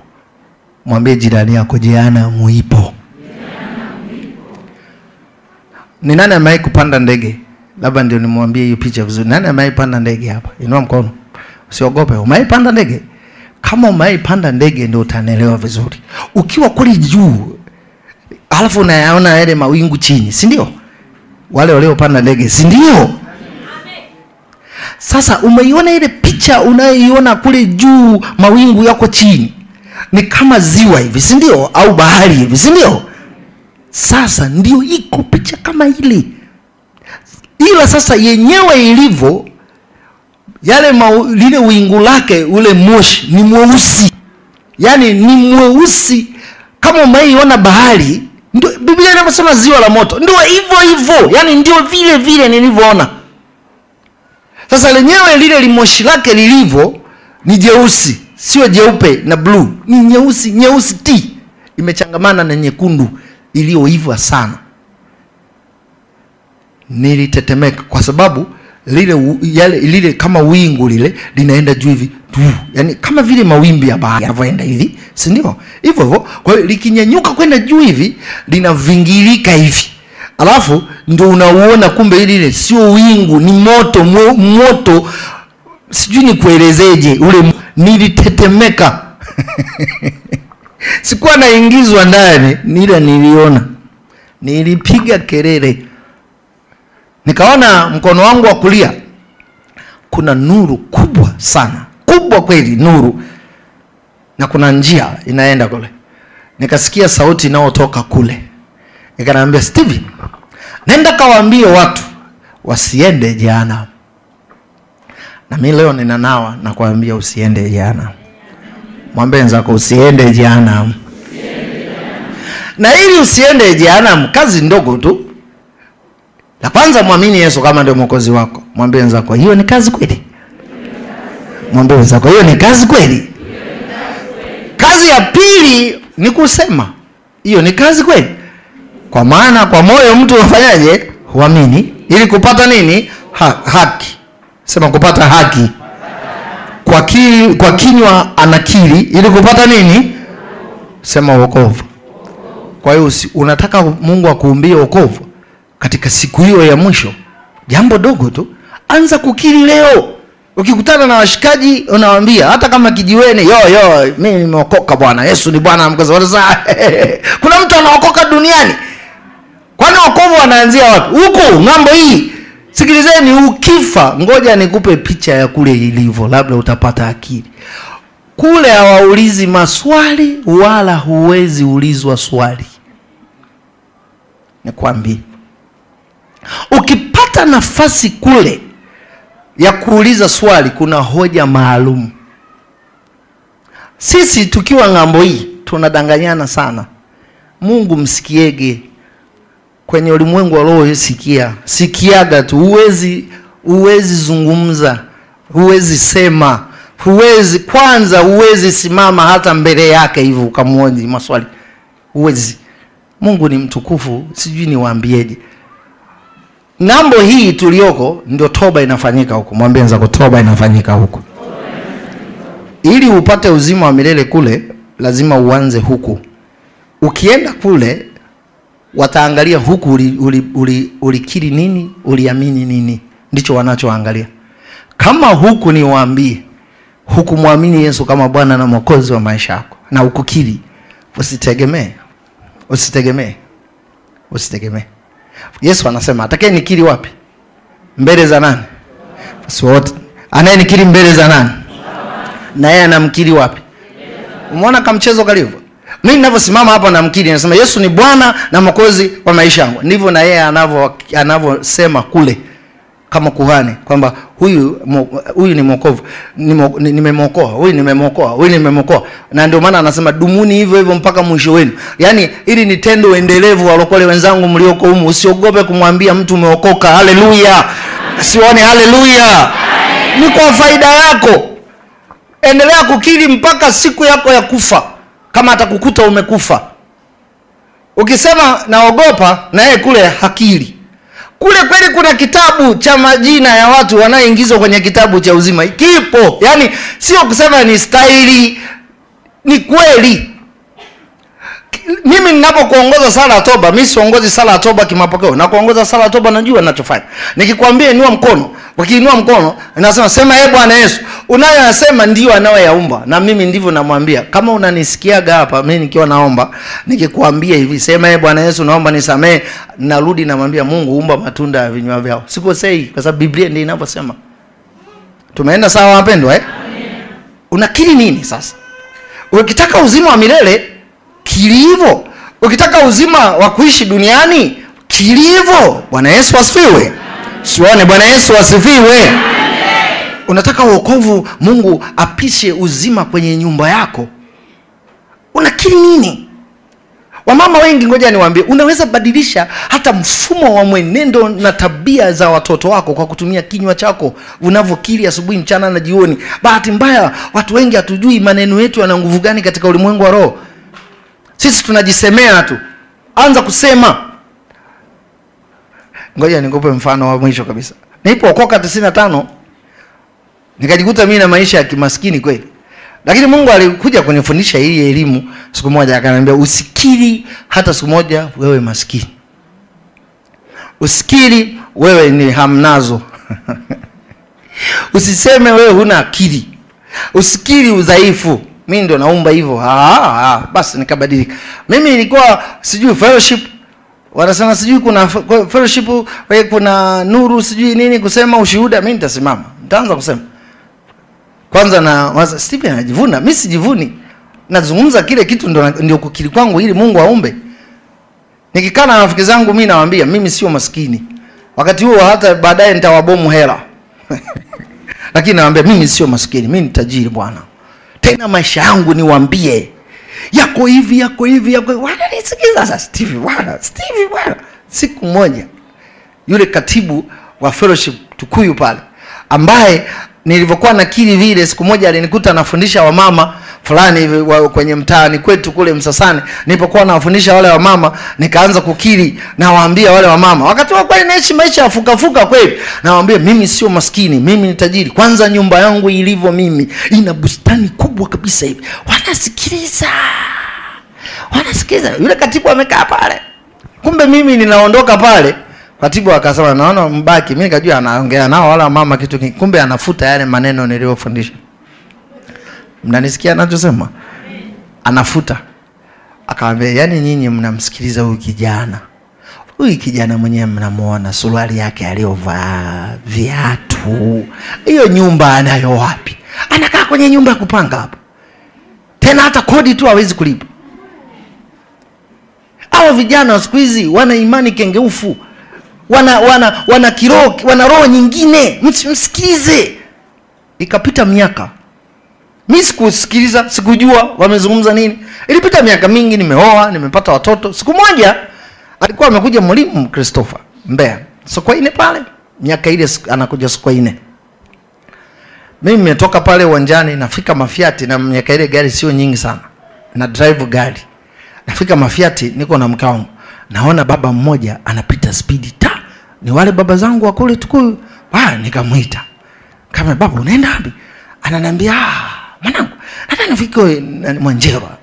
mwambie jirani yako jeana muipo. ni nani amewahi kupanda ndege? Labda ndio nimwambie hiyo picha vizuri. Nani amewahi panda ndege hapa? Inua mkono. Usiogope. Umewahi panda ndege? Kama umewahi panda ndege ndio utanielewa vizuri. Ukiwa kule juu alafu unayaona yale mawingu chini si ndio? Wale waliopanda ndege si ndio? Sasa umeiona ile picha unayoiona kule juu mawingu yako chini ni kama ziwa hivi si ndio? Au bahari hivi si ndio? Sasa ndio iko picha kama ile ila sasa yenyewe ilivyo yale mau, lile wingu lake ule moshi ni mweusi. Yaani ni mweusi. Kama umeiona bahari ndio biblia inavyosema ziwa la moto. Ndio hivyo hivyo. Yaani ndio vile vile nilivyoona. Sasa lenyewe lile limoshi lake lilivyo ni jeusi sio jeupe na bluu ni nyeusi nyeusi ti imechangamana na nyekundu iliyoiva sana. Nilitetemeka kwa sababu lile yale lile kama wingu lile linaenda juu hivi yani kama vile mawimbi ya bahari yanavyoenda hivi si ndio? Hivyo hivyo kwa hiyo likinyanyuka kwenda juu hivi linavingirika hivi. Alafu ndio unauona kumbe ile sio wingu ni moto mo, moto sijui nikuelezeje ule nilitetemeka. Sikuwa naingizwa ndani nila niliona. Nilipiga kelele. Nikaona mkono wangu wa kulia kuna nuru kubwa sana. Kubwa kweli nuru. Na kuna njia inaenda kule. Nikasikia sauti inayotoka kule. Ikanaambia steven nenda kawaambie watu wasiende jehanamu na mi leo ninanawa na kuambia usiende jana. mwambie wenzako usiende jana, na ili usiende jehanamu kazi ndogo tu. La kwanza mwamini yesu kama ndio mwokozi wako. Mwambie wenzako hiyo ni kazi kweli? Mwambie wenzako hiyo ni kazi kweli? Kazi ya pili ni kusema. Hiyo ni kazi kweli? Kwa maana kwa moyo mtu unafanyaje? Huamini. Ili kupata nini? Ha, haki sema kupata haki. Kwa, ki, kwa kinywa anakiri. Ili kupata nini? Sema wokovu. Kwa hiyo unataka mungu akuumbie wokovu? Katika siku hiyo ya mwisho. Jambo dogo tu. Anza kukiri leo. Ukikutana na washikaji unawaambia, hata kama kijiweni yo yo mimi nimeokoka bwana. Yesu ni bwana kuna mtu anaokoka duniani? Kwani wokovu anaanzia wapi? Huku ng'ambo hii sikilizeni ukifa ngoja nikupe picha ya kule ilivyo labda utapata akili. Kule hawaulizi maswali wala huwezi ulizwa swali. Nikwambie. Ukipata nafasi kule ya kuuliza swali kuna hoja maalum. Sisi tukiwa ng'ambo hii tunadanganyana sana. Mungu msikiege kwenye ulimwengu wa roho sikia. Sikiaga tu. Huwezi huwezi zungumza. Huwezi sema. Huwezi kwanza huwezi simama hata mbele yake hivyo ukamwoji maswali. Huwezi. Mungu ni mtukufu sijui niwaambieje. Ng'ambo hii tulioko ndio toba inafanyika huko mwambie nzako toba inafanyika huko ili upate uzima wa milele kule lazima uanze huku. Ukienda kule wataangalia huku ulikiri uli, uli, uli nini uliamini nini ndicho wanachoangalia. Kama huku ni waambie hukumwamini yesu kama bwana na mwokozi wa maisha yako na ukukiri usitegemee usitegemee usitegemee. Yesu anasema atakaye nikiri wapi? Mbele za nani? Basi wote anayenikiri mbele za nani? Na yeye anamkiri wapi? Umeona kamchezo kalivyo mi ninavyosimama hapa na mkili nasema yesu ni bwana na mwokozi wa maisha yangu. Ndivyo na yeye anavyo- anavyosema kule kama kuhani kwamba huyu huyu ni mwokovu. Nimemwokoa huyu nimemwokoa huyu nimemwokoa. Na ndio maana anasema dumuni hivyo hivyo mpaka mwisho wenu. Yaani ili ni tendo endelevu walokole wenzangu mlioko humu usiogope kumwambia mtu umeokoka haleluya. Sione haleluya. Ni kwa faida yako. Endelea kukiri mpaka siku yako ya kufa kama atakukuta umekufa. Ukisema naogopa na yeye kule hakili. Kule kweli kuna kitabu cha majina ya watu wanaoingizwa kwenye kitabu cha uzima. Kipo. Yani sio kusema ni staili ni kweli mimi ninapokuongoza sala ya toba mi siongozi sala ya toba kimapokeo. Nakuongoza sala ya toba najua nachofanya nikikwambia inua mkono ukiinua mkono nasema sema e bwana yesu. Unayoyasema ndio anayoyaumba na mimi ndivyo namwambia. Kama unanisikiaga hapa mi nikiwa naomba nikikwambia hivi sema e bwana yesu naomba nisamee narudi namwambia mungu umba matunda ya vinywa vyao. Sikosei kwa sababu biblia ndio inavyosema. Tumeenda sawa wapendwa eh? unakiri nini sasa? Ukitaka uzima wa milele kiri hivyo ukitaka uzima wa kuishi duniani kilivyo. bwana yesu asifiwe. Sione bwana yesu asifiwe. Unataka uokovu mungu apishe uzima kwenye nyumba yako. Unakiri nini? Wamama wengi ngoja niwaambie unaweza badilisha hata mfumo wa mwenendo na tabia za watoto wako kwa kutumia kinywa chako unavyokiri asubuhi mchana na jioni. Bahati mbaya watu wengi hatujui maneno yetu yana nguvu gani katika ulimwengu wa roho sisi tunajisemea tu. Anza kusema. Ngoja nikupe mfano wa mwisho kabisa. Nilipookoka tisini na tano nikajikuta mimi na maisha ya kimaskini kweli. Lakini mungu alikuja kunifundisha hii elimu. Siku moja akaniambia usikiri hata siku moja wewe maskini. Usikiri wewe ni hamnazo usiseme wewe huna akili. Usikiri udhaifu mi ndo naumba hivyo. Ah, ah, basi nikabadilika. Mimi nilikuwa sijui fellowship. Wanasema sijui kuna fellowship we kuna nuru sijui nini kusema ushuhuda mi nitasimama. Nitaanza kusema. Kwanza na waza Stephen anajivuna. Mi sijivuni. Nazungumza kile kitu ndo, ndio kukili kwangu ili mungu aumbe. Nikikaa na rafiki zangu mi nawambia mimi sio maskini. Wakati huo hata baadaye nitawabomu hela. Lakini nawambia mimi sio maskini. Mi ni tajiri bwana tena maisha yangu niwambie yako hivi yako hivi yako wananisikiza sasa steve bwana steve bwana. Siku moja yule katibu wa fellowship tukuyu pale ambaye nilivyokuwa nakili vile siku moja alinikuta anafundisha wamama fulani hivi kwenye mtaani kwetu kule msasani. Nilipokuwa nawafundisha wale wamama nikaanza kukiri nawaambia wale wamama wakati wa kweli naishi maisha ya fukafuka kweli. Nawaambia mimi sio maskini mimi ni tajiri. Kwanza nyumba yangu ilivyo mimi. Ina bustani kubwa kabisa hivi. Wanasikiliza. Wanasikiliza. Yule katibu amekaa pale. Kumbe mimi ninaondoka pale. Katibu akasema naona mbaki. Mimi nikajua anaongea nao wala mama kitu kumbe anafuta yale maneno niliyofundisha mnanisikia anachosema anafuta. Akawambia yani nyinyi mnamsikiliza huyu kijana. Huyu kijana mwenyewe mnamwona suruali yake aliyovaa viatu. Hiyo nyumba anayo wapi? Anakaa kwenye nyumba ya kupanga hapo. Tena hata kodi tu hawezi kulipa. Hawa vijana wa siku hizi wana imani kengeufu. Wana wana wana kiroho wana roho nyingine. Msimsikize ikapita miaka mi sikusikiliza sikujua wamezungumza nini. Ilipita miaka mingi nimeoa nimepata watoto. Siku moja alikuwa amekuja mwalimu christopher mbea sokoine pale miaka ile anakuja sokoine mimi nimetoka pale uwanjani nafika mafiati na miaka ile gari sio nyingi sana. Na drive gari. Nafika mafiati niko na mke wangu. Naona baba mmoja anapita spidi ta. Ni wale baba zangu wa kule tukuyu. Ah, nikamwita. Kama baba unaenda wapi? Ananiambia "Ah, mwanangu hata Mwanjewa,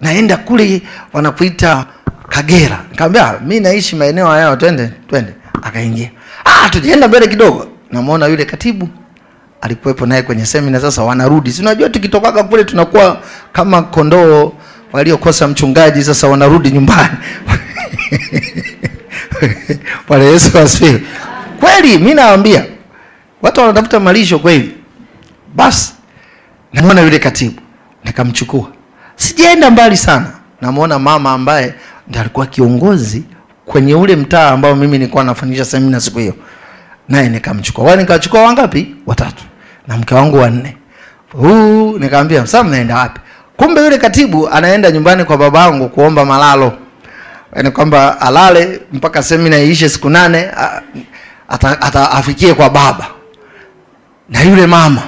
naenda kule wanakuita kagera. Nikamwambia mi naishi maeneo hayo twende twende. Akaingia. Ah tujaenda mbele kidogo. Namwona yule katibu alikuwepo naye kwenye semina sasa wanarudi. Si unajua tukitokaga kule tunakuwa kama kondoo waliokosa mchungaji sasa wanarudi nyumbani. Bwana yesu asifiwe. Kweli mi naambia watu wanatafuta malisho kweli. Basi namwona yule katibu. Nikamchukua. Sijaenda mbali sana. Namwona mama ambaye ndi alikuwa kiongozi kwenye ule mtaa ambao mimi nilikuwa nafanyisha semina siku hiyo. Naye nikamchukua. Wale nikachukua wangapi? Watatu. Na mke wangu wanne huu nikamwambia sasa mnaenda wapi? Kumbe yule katibu anaenda nyumbani kwa baba yangu kuomba malalo. Yaani kwamba alale mpaka semina iishe siku nane ata, ata, afikie kwa baba. Na yule mama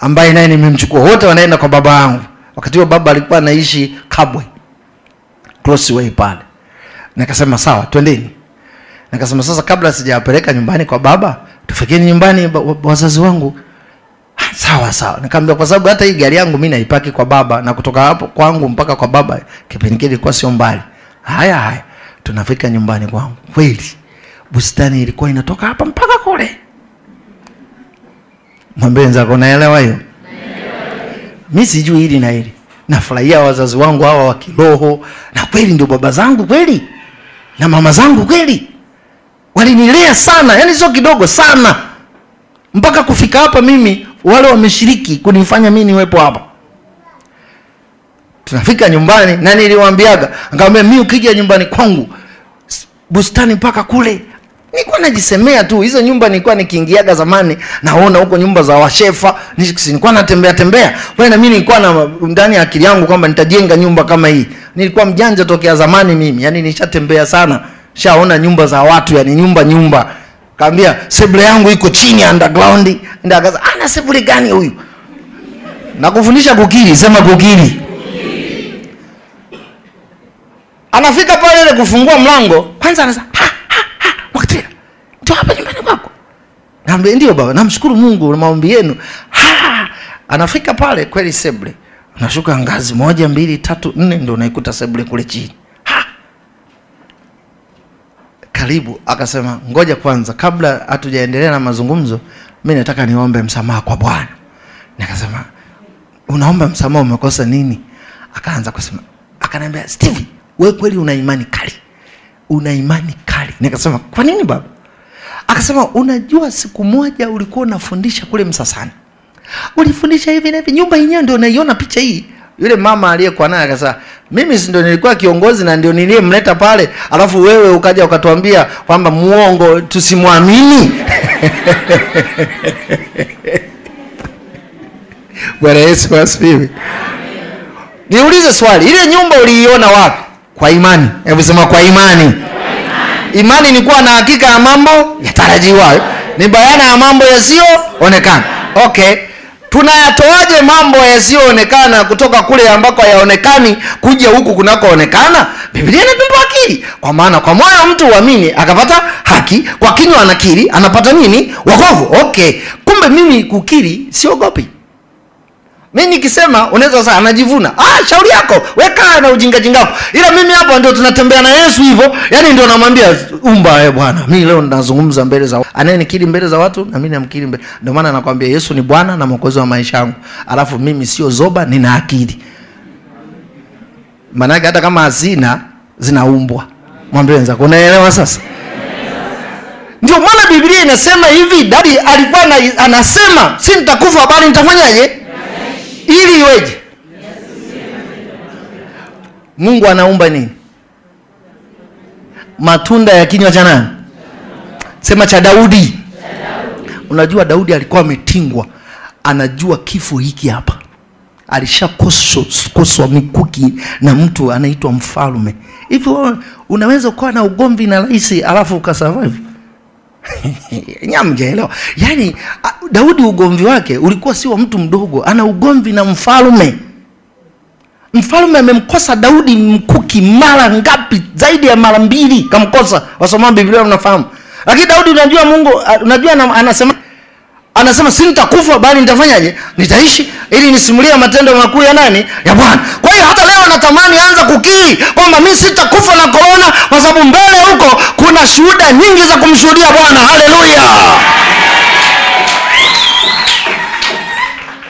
ambaye naye nimemchukua. Wote wanaenda kwa baba yangu. Wakati huo baba alikuwa anaishi kabwe crossway pale. Nikasema sawa twendeni. Nikasema sasa kabla sijawapeleka nyumbani kwa baba tufikeni nyumbani wazazi wangu. Ha, sawa sawa. Nikamwambia kwa sababu hata hii gari yangu mimi naipaki kwa baba na kutoka hapo kwangu mpaka kwa baba kipindi kile ilikuwa sio mbali. Haya haya. Tunafika nyumbani kwangu. Kweli bustani ilikuwa inatoka hapa mpaka kule mwambie wenzako naelewa hiyo? Mi sijui hili na hili. Nafurahia wazazi wangu hawa wa kiroho. Na kweli ndio baba zangu kweli? Na mama zangu kweli? Walinilea sana. Yani sio kidogo sana. Mpaka kufika hapa mimi wale wameshiriki kunifanya mi niwepo hapa. Tunafika nyumbani na niliwaambiaga, nikamwambia mi ukija nyumbani kwangu bustani mpaka kule nilikuwa najisemea tu hizo nyumba nilikuwa nikiingiaga zamani naona huko nyumba za washefa ni- nilikuwa natembea tembea. Kwa na mimi nilikuwa na ndani ya akili yangu kwamba nitajenga nyumba kama hii. Nilikuwa mjanja tokea zamani mimi yani nishatembea sana. Shaona nyumba za watu yani nyumba nyumba. Kaambia sebule yangu iko chini underground. Ndio akaza ana sebule gani huyu? Nakufundisha kukiri sema kukiri. Anafika pale ile kufungua mlango kwanza anasema ha ha ha Mwakitila ndio hapa nyumbani kwako naambia ndio baba namshukuru Mungu na maombi yenu. Ha! Anafika pale kweli sebule. Nashuka ngazi moja mbili tatu nne ndio unaikuta sebule kule chini. Ha! Karibu akasema ngoja kwanza kabla hatujaendelea na mazungumzo mi nataka niombe msamaha kwa bwana. Nikasema unaomba msamaha umekosa nini? Akaanza kusema akaniambia steve wewe kweli una imani kali? Una imani kali? Nikasema kwa nini baba akasema unajua siku moja ulikuwa unafundisha kule msasani. Ulifundisha hivi na hivi nyumba yenyewe ndio unaiona picha hii. Yule mama aliyekuwa naye akasema mimi si ndio nilikuwa kiongozi na ndio niliyemleta pale alafu wewe ukaja ukatuambia kwamba muongo tusimwamini. Bwana yesu asifiwe. Niulize swali ile nyumba uliiona wapi? Kwa imani. Hebu sema kwa imani imani ni kuwa na hakika ya mambo yatarajiwayo. Ni bayana ya mambo yasiyoonekana. Okay. Tunayatoaje mambo yasiyoonekana kutoka kule ambako hayaonekani kuja huku kunakoonekana? Biblia inatupa akili. Kwa maana kwa moyo mtu uamini akapata haki. Kwa kinywa anakiri anapata nini? Wokovu. Okay. Kumbe mimi kukiri siogopi mi nikisema unaweza sasa anajivuna. Ah, shauri yako. Weka na ujinga jinga wako ila mimi hapa ndio tunatembea na yesu hivyo. Yani ndio namwambia umba e bwana. Mi leo nazungumza mbele za anayenikiri mbele za watu na mi namkiri mbele. Ndio maana nakwambia yesu ni bwana na mwokozi wa maisha yangu. Alafu mimi sio zoba nina akili. Maanake hata kama hazina zinaumbwa. Mwambie wenzako unaelewa sasa? Ndio maana biblia inasema hivi dadi alikuwa anasema si nitakufa bali nitafanyaje ili iweje? Mungu anaumba nini? Matunda ya kinywa cha nani? Sema cha daudi. Unajua daudi alikuwa ametingwa. Anajua kifo hiki hapa. Alishakoswa mikuki na mtu anaitwa mfalme. Hivyo unaweza ukawa na ugomvi na rahisi alafu ukasurvive nyamjaelewa a- daudi ugomvi wake ulikuwa si wa mtu mdogo ana ugomvi na mfalme. Mfalme amemkosa daudi mkuki mara ngapi? Zaidi ya mara mbili kamkosa. Wasomao biblia mnafahamu. Lakini daudi unajua mungu unajua ana- anasema anasema si nitakufa bali nitafanyaje? Nitaishi ili nisimulie matendo makuu ya nani? Ya bwana. Kwa hiyo hata leo natamani anza kukii kwamba mi sitakufa na korona kwa sababu mbele huko kuna shuhuda nyingi za kumshuhudia bwana. Haleluya!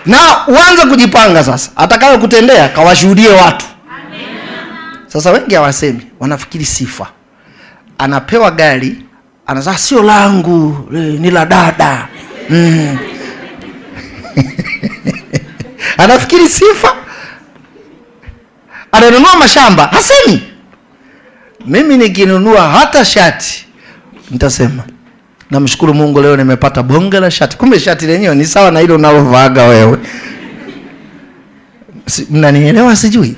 Na uanze kujipanga sasa. Atakayo kutendea kawashuhudie watu. Sasa wengi hawasemi wanafikiri sifa. Anapewa gari anasema sio langu eh, ni la dada mm. anafikiri sifa. Ananunua mashamba hasemi. Mimi nikinunua hata shati nitasema namshukuru mungu leo nimepata bonge la shati. Kumbe shati lenyewe ni sawa na hilo unalovaaga wewe. Si, mnanielewa? Sijui.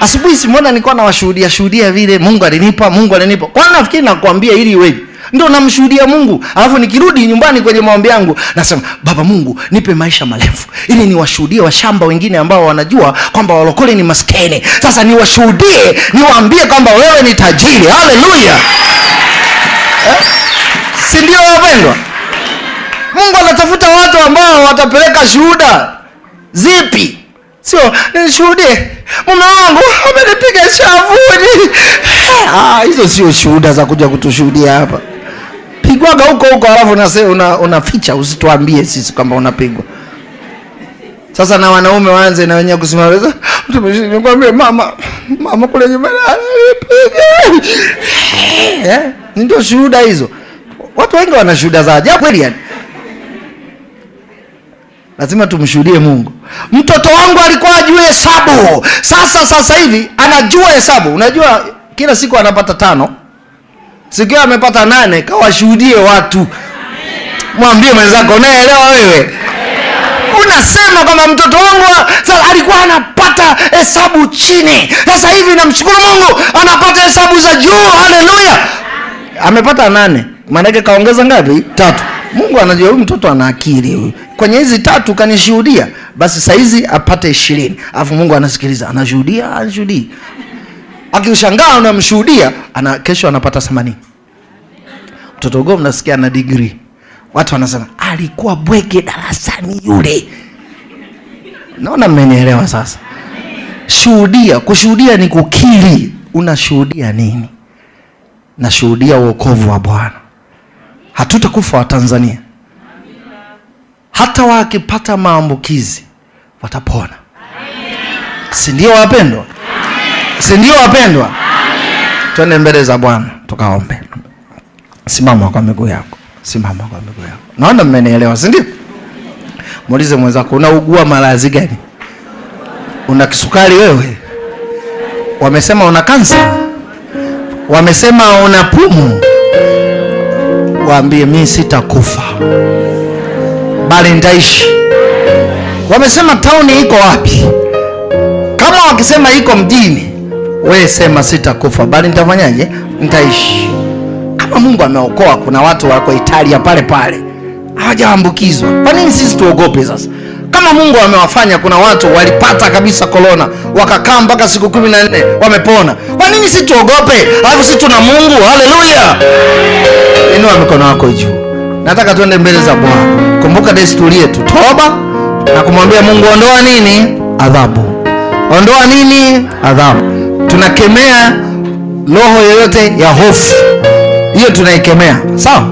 Asubuhi simona nilikuwa nawashuhudia shuhudia vile mungu alinipa mungu alinipa. Kwani nafikiri nakwambia ili iweje ndio namshuhudia mungu. Alafu nikirudi nyumbani kwenye maombi yangu nasema baba mungu nipe maisha marefu. Ili niwashuhudie washamba wengine ambao wanajua kwamba walokole ni maskini. Sasa niwashuhudie niwaambie kwamba wewe ni tajiri. Haleluya! Eh? si ndio wapendwa? Mungu anatafuta watu ambao watapeleka shuhuda. Zipi? Sio nishuhudie. Mume wangu amenipiga shavuni Ah, hizo sio shuhuda za kuja kutushuhudia hapa pigwaga huko huko alafu unaficha una, usituambie sisi kwamba unapigwa. Sasa na wanaume waanze na wenyewe kusimama nikwambie mama mama kule nyumbani eh, ndio shuhuda hizo. Watu wengi wana shuhuda za ajabu kweli yani. Lazima tumshuhudie mungu. Mtoto wangu alikuwa ajue hesabu. Sasa sasa hivi anajua hesabu. Unajua kila siku anapata tano sikiwa amepata nane kawashuhudie watu. Mwambie mwenzako unaelewa wewe. Unasema kwamba mtoto wangu alikuwa anapata hesabu chini. Sasa hivi namshukuru mungu anapata hesabu za juu. Haleluya! Amepata nane. Maanake kaongeza ngapi? Tatu. Mungu anajua huyu mtoto ana akili huyu. Kwenye hizi tatu kanishuhudia basi sahizi apate ishirini. Alafu mungu anasikiliza anashuhudia anashuhudii akishangaa unamshuhudia ana, kesho anapata themanini. Mtoto ugo mnasikia ana digrii watu wanasema alikuwa bwege darasani yule. Naona mmenielewa sasa. Shuhudia kushuhudia ni kukiri. Unashuhudia nini? Nashuhudia uokovu wa bwana. Hatutakufa watanzania hata wakipata maambukizi watapona. Si ndio wapendwa si ndio wapendwa? Twende mbele za bwana tukaombe. Simama kwa miguu yako. Simama kwa miguu yako. Naona mmenielewa si ndio? Muulize mwenzako unaugua maradhi gani? Una kisukari wewe? Wamesema una kansa. Wamesema una pumu. Waambie mimi sitakufa bali nitaishi. Wamesema tauni iko wapi? Kama wakisema iko mjini wewe sema sitakufa bali nitafanyaje? Nitaishi. Kama mungu ameokoa kuna watu wako italia pale pale. Hawajaambukizwa. Kwa nini sisi tuogope sasa? Kama mungu amewafanya kuna watu walipata kabisa korona wakakaa mpaka siku kumi na nne wamepona. Kwa nini si tuogope? Alafu si tuna mungu. Haleluya! Inua mikono yako juu. Nataka tuende mbele za bwana. Kumbuka desturi yetu. Toba na kumwambia mungu ondoa nini? Adhabu. Ondoa nini? Adhabu tunakemea roho yoyote ya hofu. Hiyo tunaikemea. Sawa?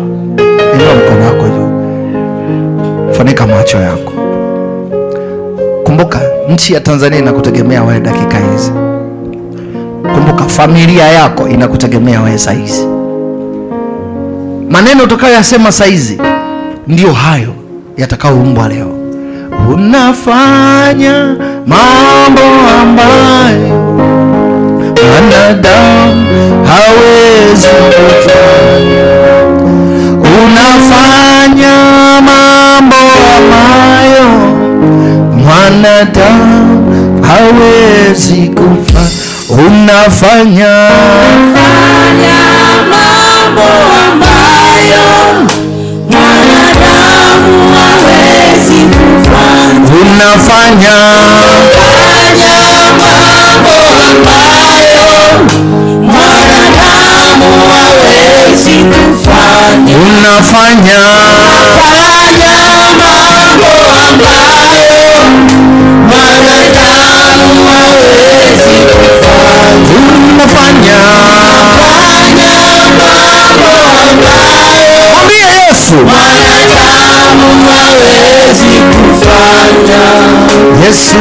Inua mkono wako juu. Funika macho yako. Kumbuka nchi ya tanzania inakutegemea wewe dakika hizi. Kumbuka familia yako inakutegemea wewe sahizi maneno utakayoyasema sahizi ndiyo hayo yatakayoumbwa leo. Unafanya mambo ambayo mwanadamu hawezi kufanya unafanya mambo ambayo mwanadamu hawezi kufanya unafanya Fanya mambo ambayo mwanadamu hawezi kufanya. unafanya Fanya mambo ambayo mwanadamu hawezi kufanya. unafanya unafanya mambo ambayo mwanadamu hawezi kufanya. unafanya unafanya mambo ambayo mwambie yesu mwanadamu hawezi kufanya. yesu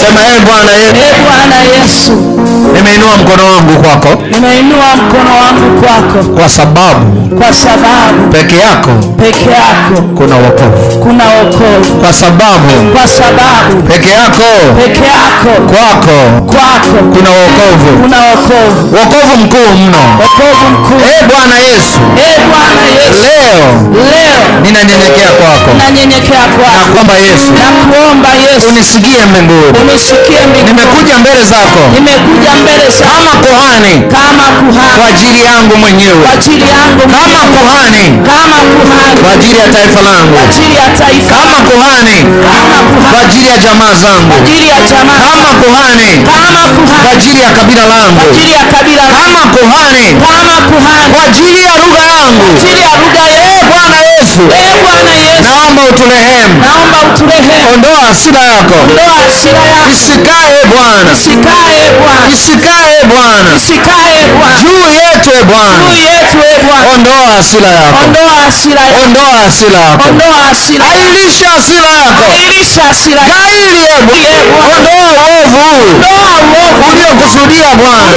sema ee bwana yesu Nimeinua mkono wangu kwako. Nimeinua mkono wangu kwako. Kwa sababu kwa sababu peke yako peke yako kuna wokovu. kuna wokovu, kwa sababu kwa sababu peke yako peke yako kwako kwako kuna wokovu. kuna wokovu, wokovu mkuu mno. Wokovu mkuu. Eh bwana yesu. Eh Bwana Yesu, leo leo ninanyenyekea kwako. Ninanyenyekea kwako. na kwamba yesu. Na kuomba Yesu. Unisikie mbinguni. Unisikie mbinguni. nimekuja mbele zako. Nimekuja mbele za kama kuhani kama kwa ajili yangu mwenyewe kwa ajili yangu kama kuhani kama kuhani kwa ajili ya taifa langu kwa ajili ya taifa kama kuhani kama kuhani kwa ajili ya jamaa zangu kwa ajili ya jamaa kama kuhani kama kuhani kwa ajili ya kabila langu kwa ajili ya kabila kama kuhani kama kuhani kwa ajili ya lugha yangu kwa ajili ya lugha Ee yetu Bwana Yesu. Ee Bwana Yesu. Naomba uturehemu ondoa hasira yako. Isikae Bwana. Isikae Bwana. Juu yetu e Bwana. Ee ondoa hasira yako. Ondoa hasira yako. Airisha hasira yako. Gaili e Bwana. Ondoa uovu uliokusudia Bwana.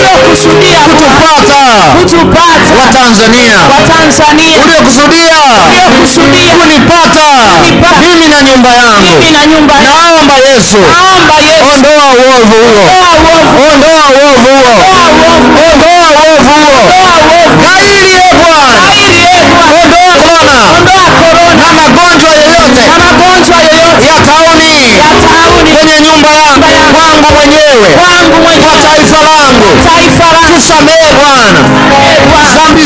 Kutupata. Kutupata. Wa Tanzania. Wa Tanzania. Uliokusudia uliokusudia kunipata. Mimi na nyumba yangu. Mimi na nyumba yangu. Naomba Yesu. Yesu. Ondoa uovu huo. Ondoa uovu huo. Ondoa uovu huo. Uovu e Bwana. Ondoa korona na magonjwa yoyote. Ya tauni. Kwenye nyumba yangu kwangu mwenyewe. Kwangu kwa mwenyewe taifa langu. Taifa langu. Tusamehe Bwana. Dhambi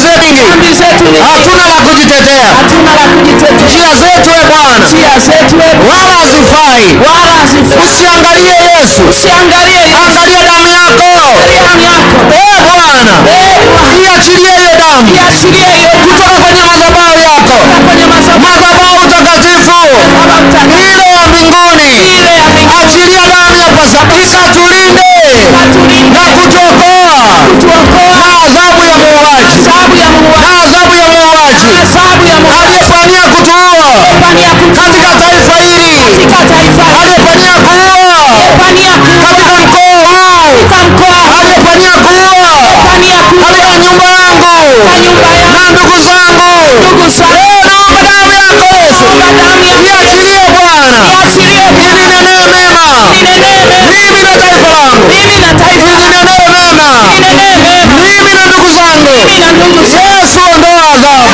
zetu ni hatuna la kujitetea. Hatuna la kujitetea. Njia zetu e Bwana. Njia zetu e wala hazifai. Wala hazifai. Usiangalie Yesu. Usiangalie Yesu. Angalia damu yako. Damu yako. E Bwana. Bwana. Iachilie hiyo damu. Iachilie hiyo kutoka kwenye madhabahu yako. Kwenye utakatifu madhabahu takatifu ile ya mbinguni ile ya mbinguni achilia damu ya Pasaka ikatulinde katulinde na kutuokoa. Na adhabu ya muuaji na adhabu ya muuaji aliyefanyia kutuua. Katika taifa hili. Aliyefanyia kuua. Katika mkoa huu katika kuua. Katika nyumba yangu. Na ndugu zangu mimi na taifa mimi na ndugu zangu. Mimi na ndugu zangu. Yesu ondoa adhabu.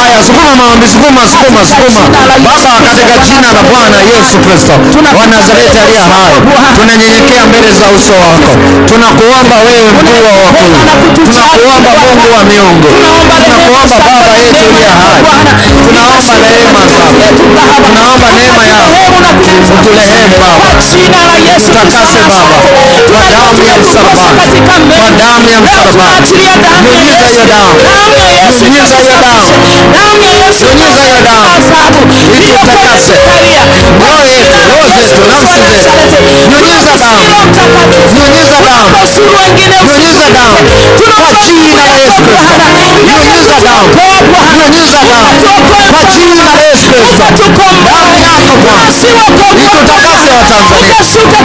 Haya sukuma maombi sukuma sukuma sukuma baba katika jina la Bwana Yesu Kristo. Wa Nazareti aliye hai. Tunanyenyekea mbele za uso wako. Tunakuomba wewe mkuu wa wakuu tunakuomba Mungu wa miungu. Tunakuomba baba yetu aliye hai. tunaomba rehema zako. Tunaomba neema yako. Uturehemu baba Yesu Tutakase Baba kwa damu ya msalabani, kwa damu ya msalabani. Nyunyiza hiyo damu, nyunyiza hiyo damu, nyunyiza hiyo damu. Ili tutakase roho yetu, roho zetu, nafsi zetu. Nyunyiza damu, nyunyiza damu, nyunyiza damu. Kwa jina la Yesu Kristo. Nyunyiza damu, nyunyiza damu. Kwa jina la Yesu Kristo. Damu yako Bwana. Itutakase wa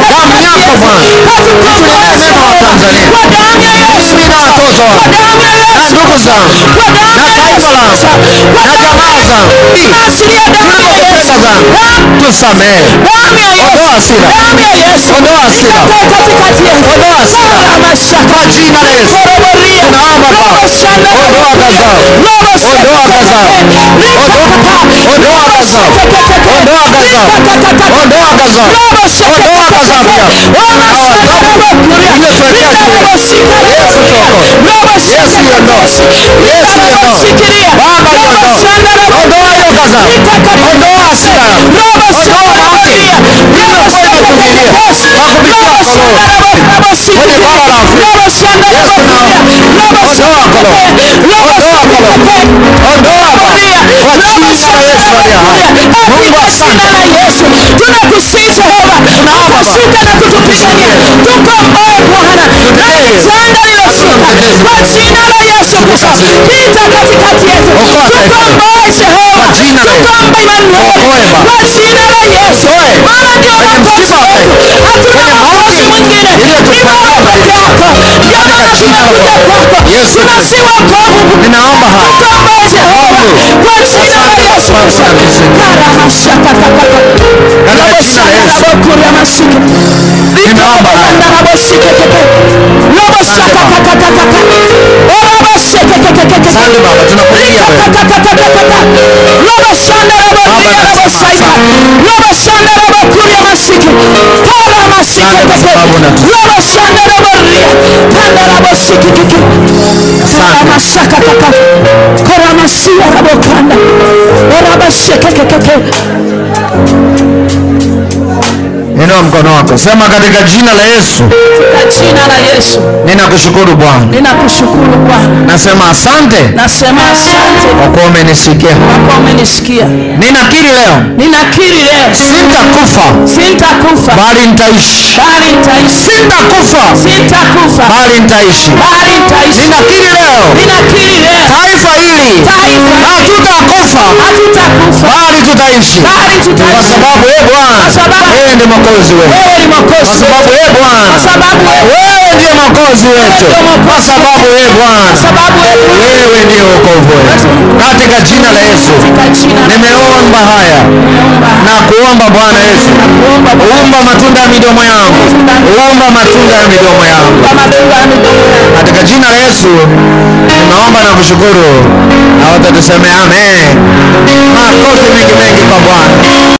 Ondoa gazão! Ondoa gazão! Ondoa gazão! Yes, you are not. Yes, you are not. You are not ghadhabu, ondoa hasira ondoa mauti iliyokuwa imetumilia kwa kupitia korona kwenye bara la Afrika. Yesu naomba, ondoa korona, ondoa korona, ondoa kwa jina la Yesu aliye hai. Mungu asante. tunakusihi Jehova utashuka na kutupigania tukomboe Bwana na janga lilofika kwa jina la Yesu Kristo pita katikati yetu Okoa taifa letu. tukomboe Jehova jina la Yesu. kwa jina la Yesu. Maana ndio wa wetu. hatuna mauti mwingine ni wewe peke yako. ndio maana la kwako. Yesu tunasihi wokovu Ninaomba haya. tukomboe Jehova kwa jina la Yesu. Unatusikia. karamashakatakata Katika jina la Yesu. Nimeomba haya. Asante Baba, tunakulia wewe. Inua mkono wako, sema katika jina la Yesu, katika jina la Yesu. Ninakushukuru Bwana, ninakushukuru Bwana, nasema asante. Nasema asante. Kwa kuwa umenisikia. kwa kuwa umenisikia. Ninakiri leo. Ninakiri leo. Sitakufa. Sintakufa bali nitaishi, bali nitaishi, sitakufa. Sitakufa. Bali nitaishi. bali nitaishi. Ninakiri leo. Ninakiri leo. Taifa hili. Taifa hatutakufa. Hatutakufa. Bali tutaishi, bali kwa sababu wewe Bwana Kwa sababu wewe ndiye mwokozi wetu, mwokozi, sababu wewe Bwana. Kwa sababu wewe ndiye mwokozi wetu, kwa sababu wewe Bwana. Wewe ndiye wokovu wetu. Katika jina la Yesu. Nimeomba haya. Na kuomba Bwana Yesu, umba matunda ya midomo yangu, umba matunda ya midomo yangu. Katika jina la Yesu nimeomba na kushukuru, na wote tuseme amen. Makofi mengi mengi kwa Bwana.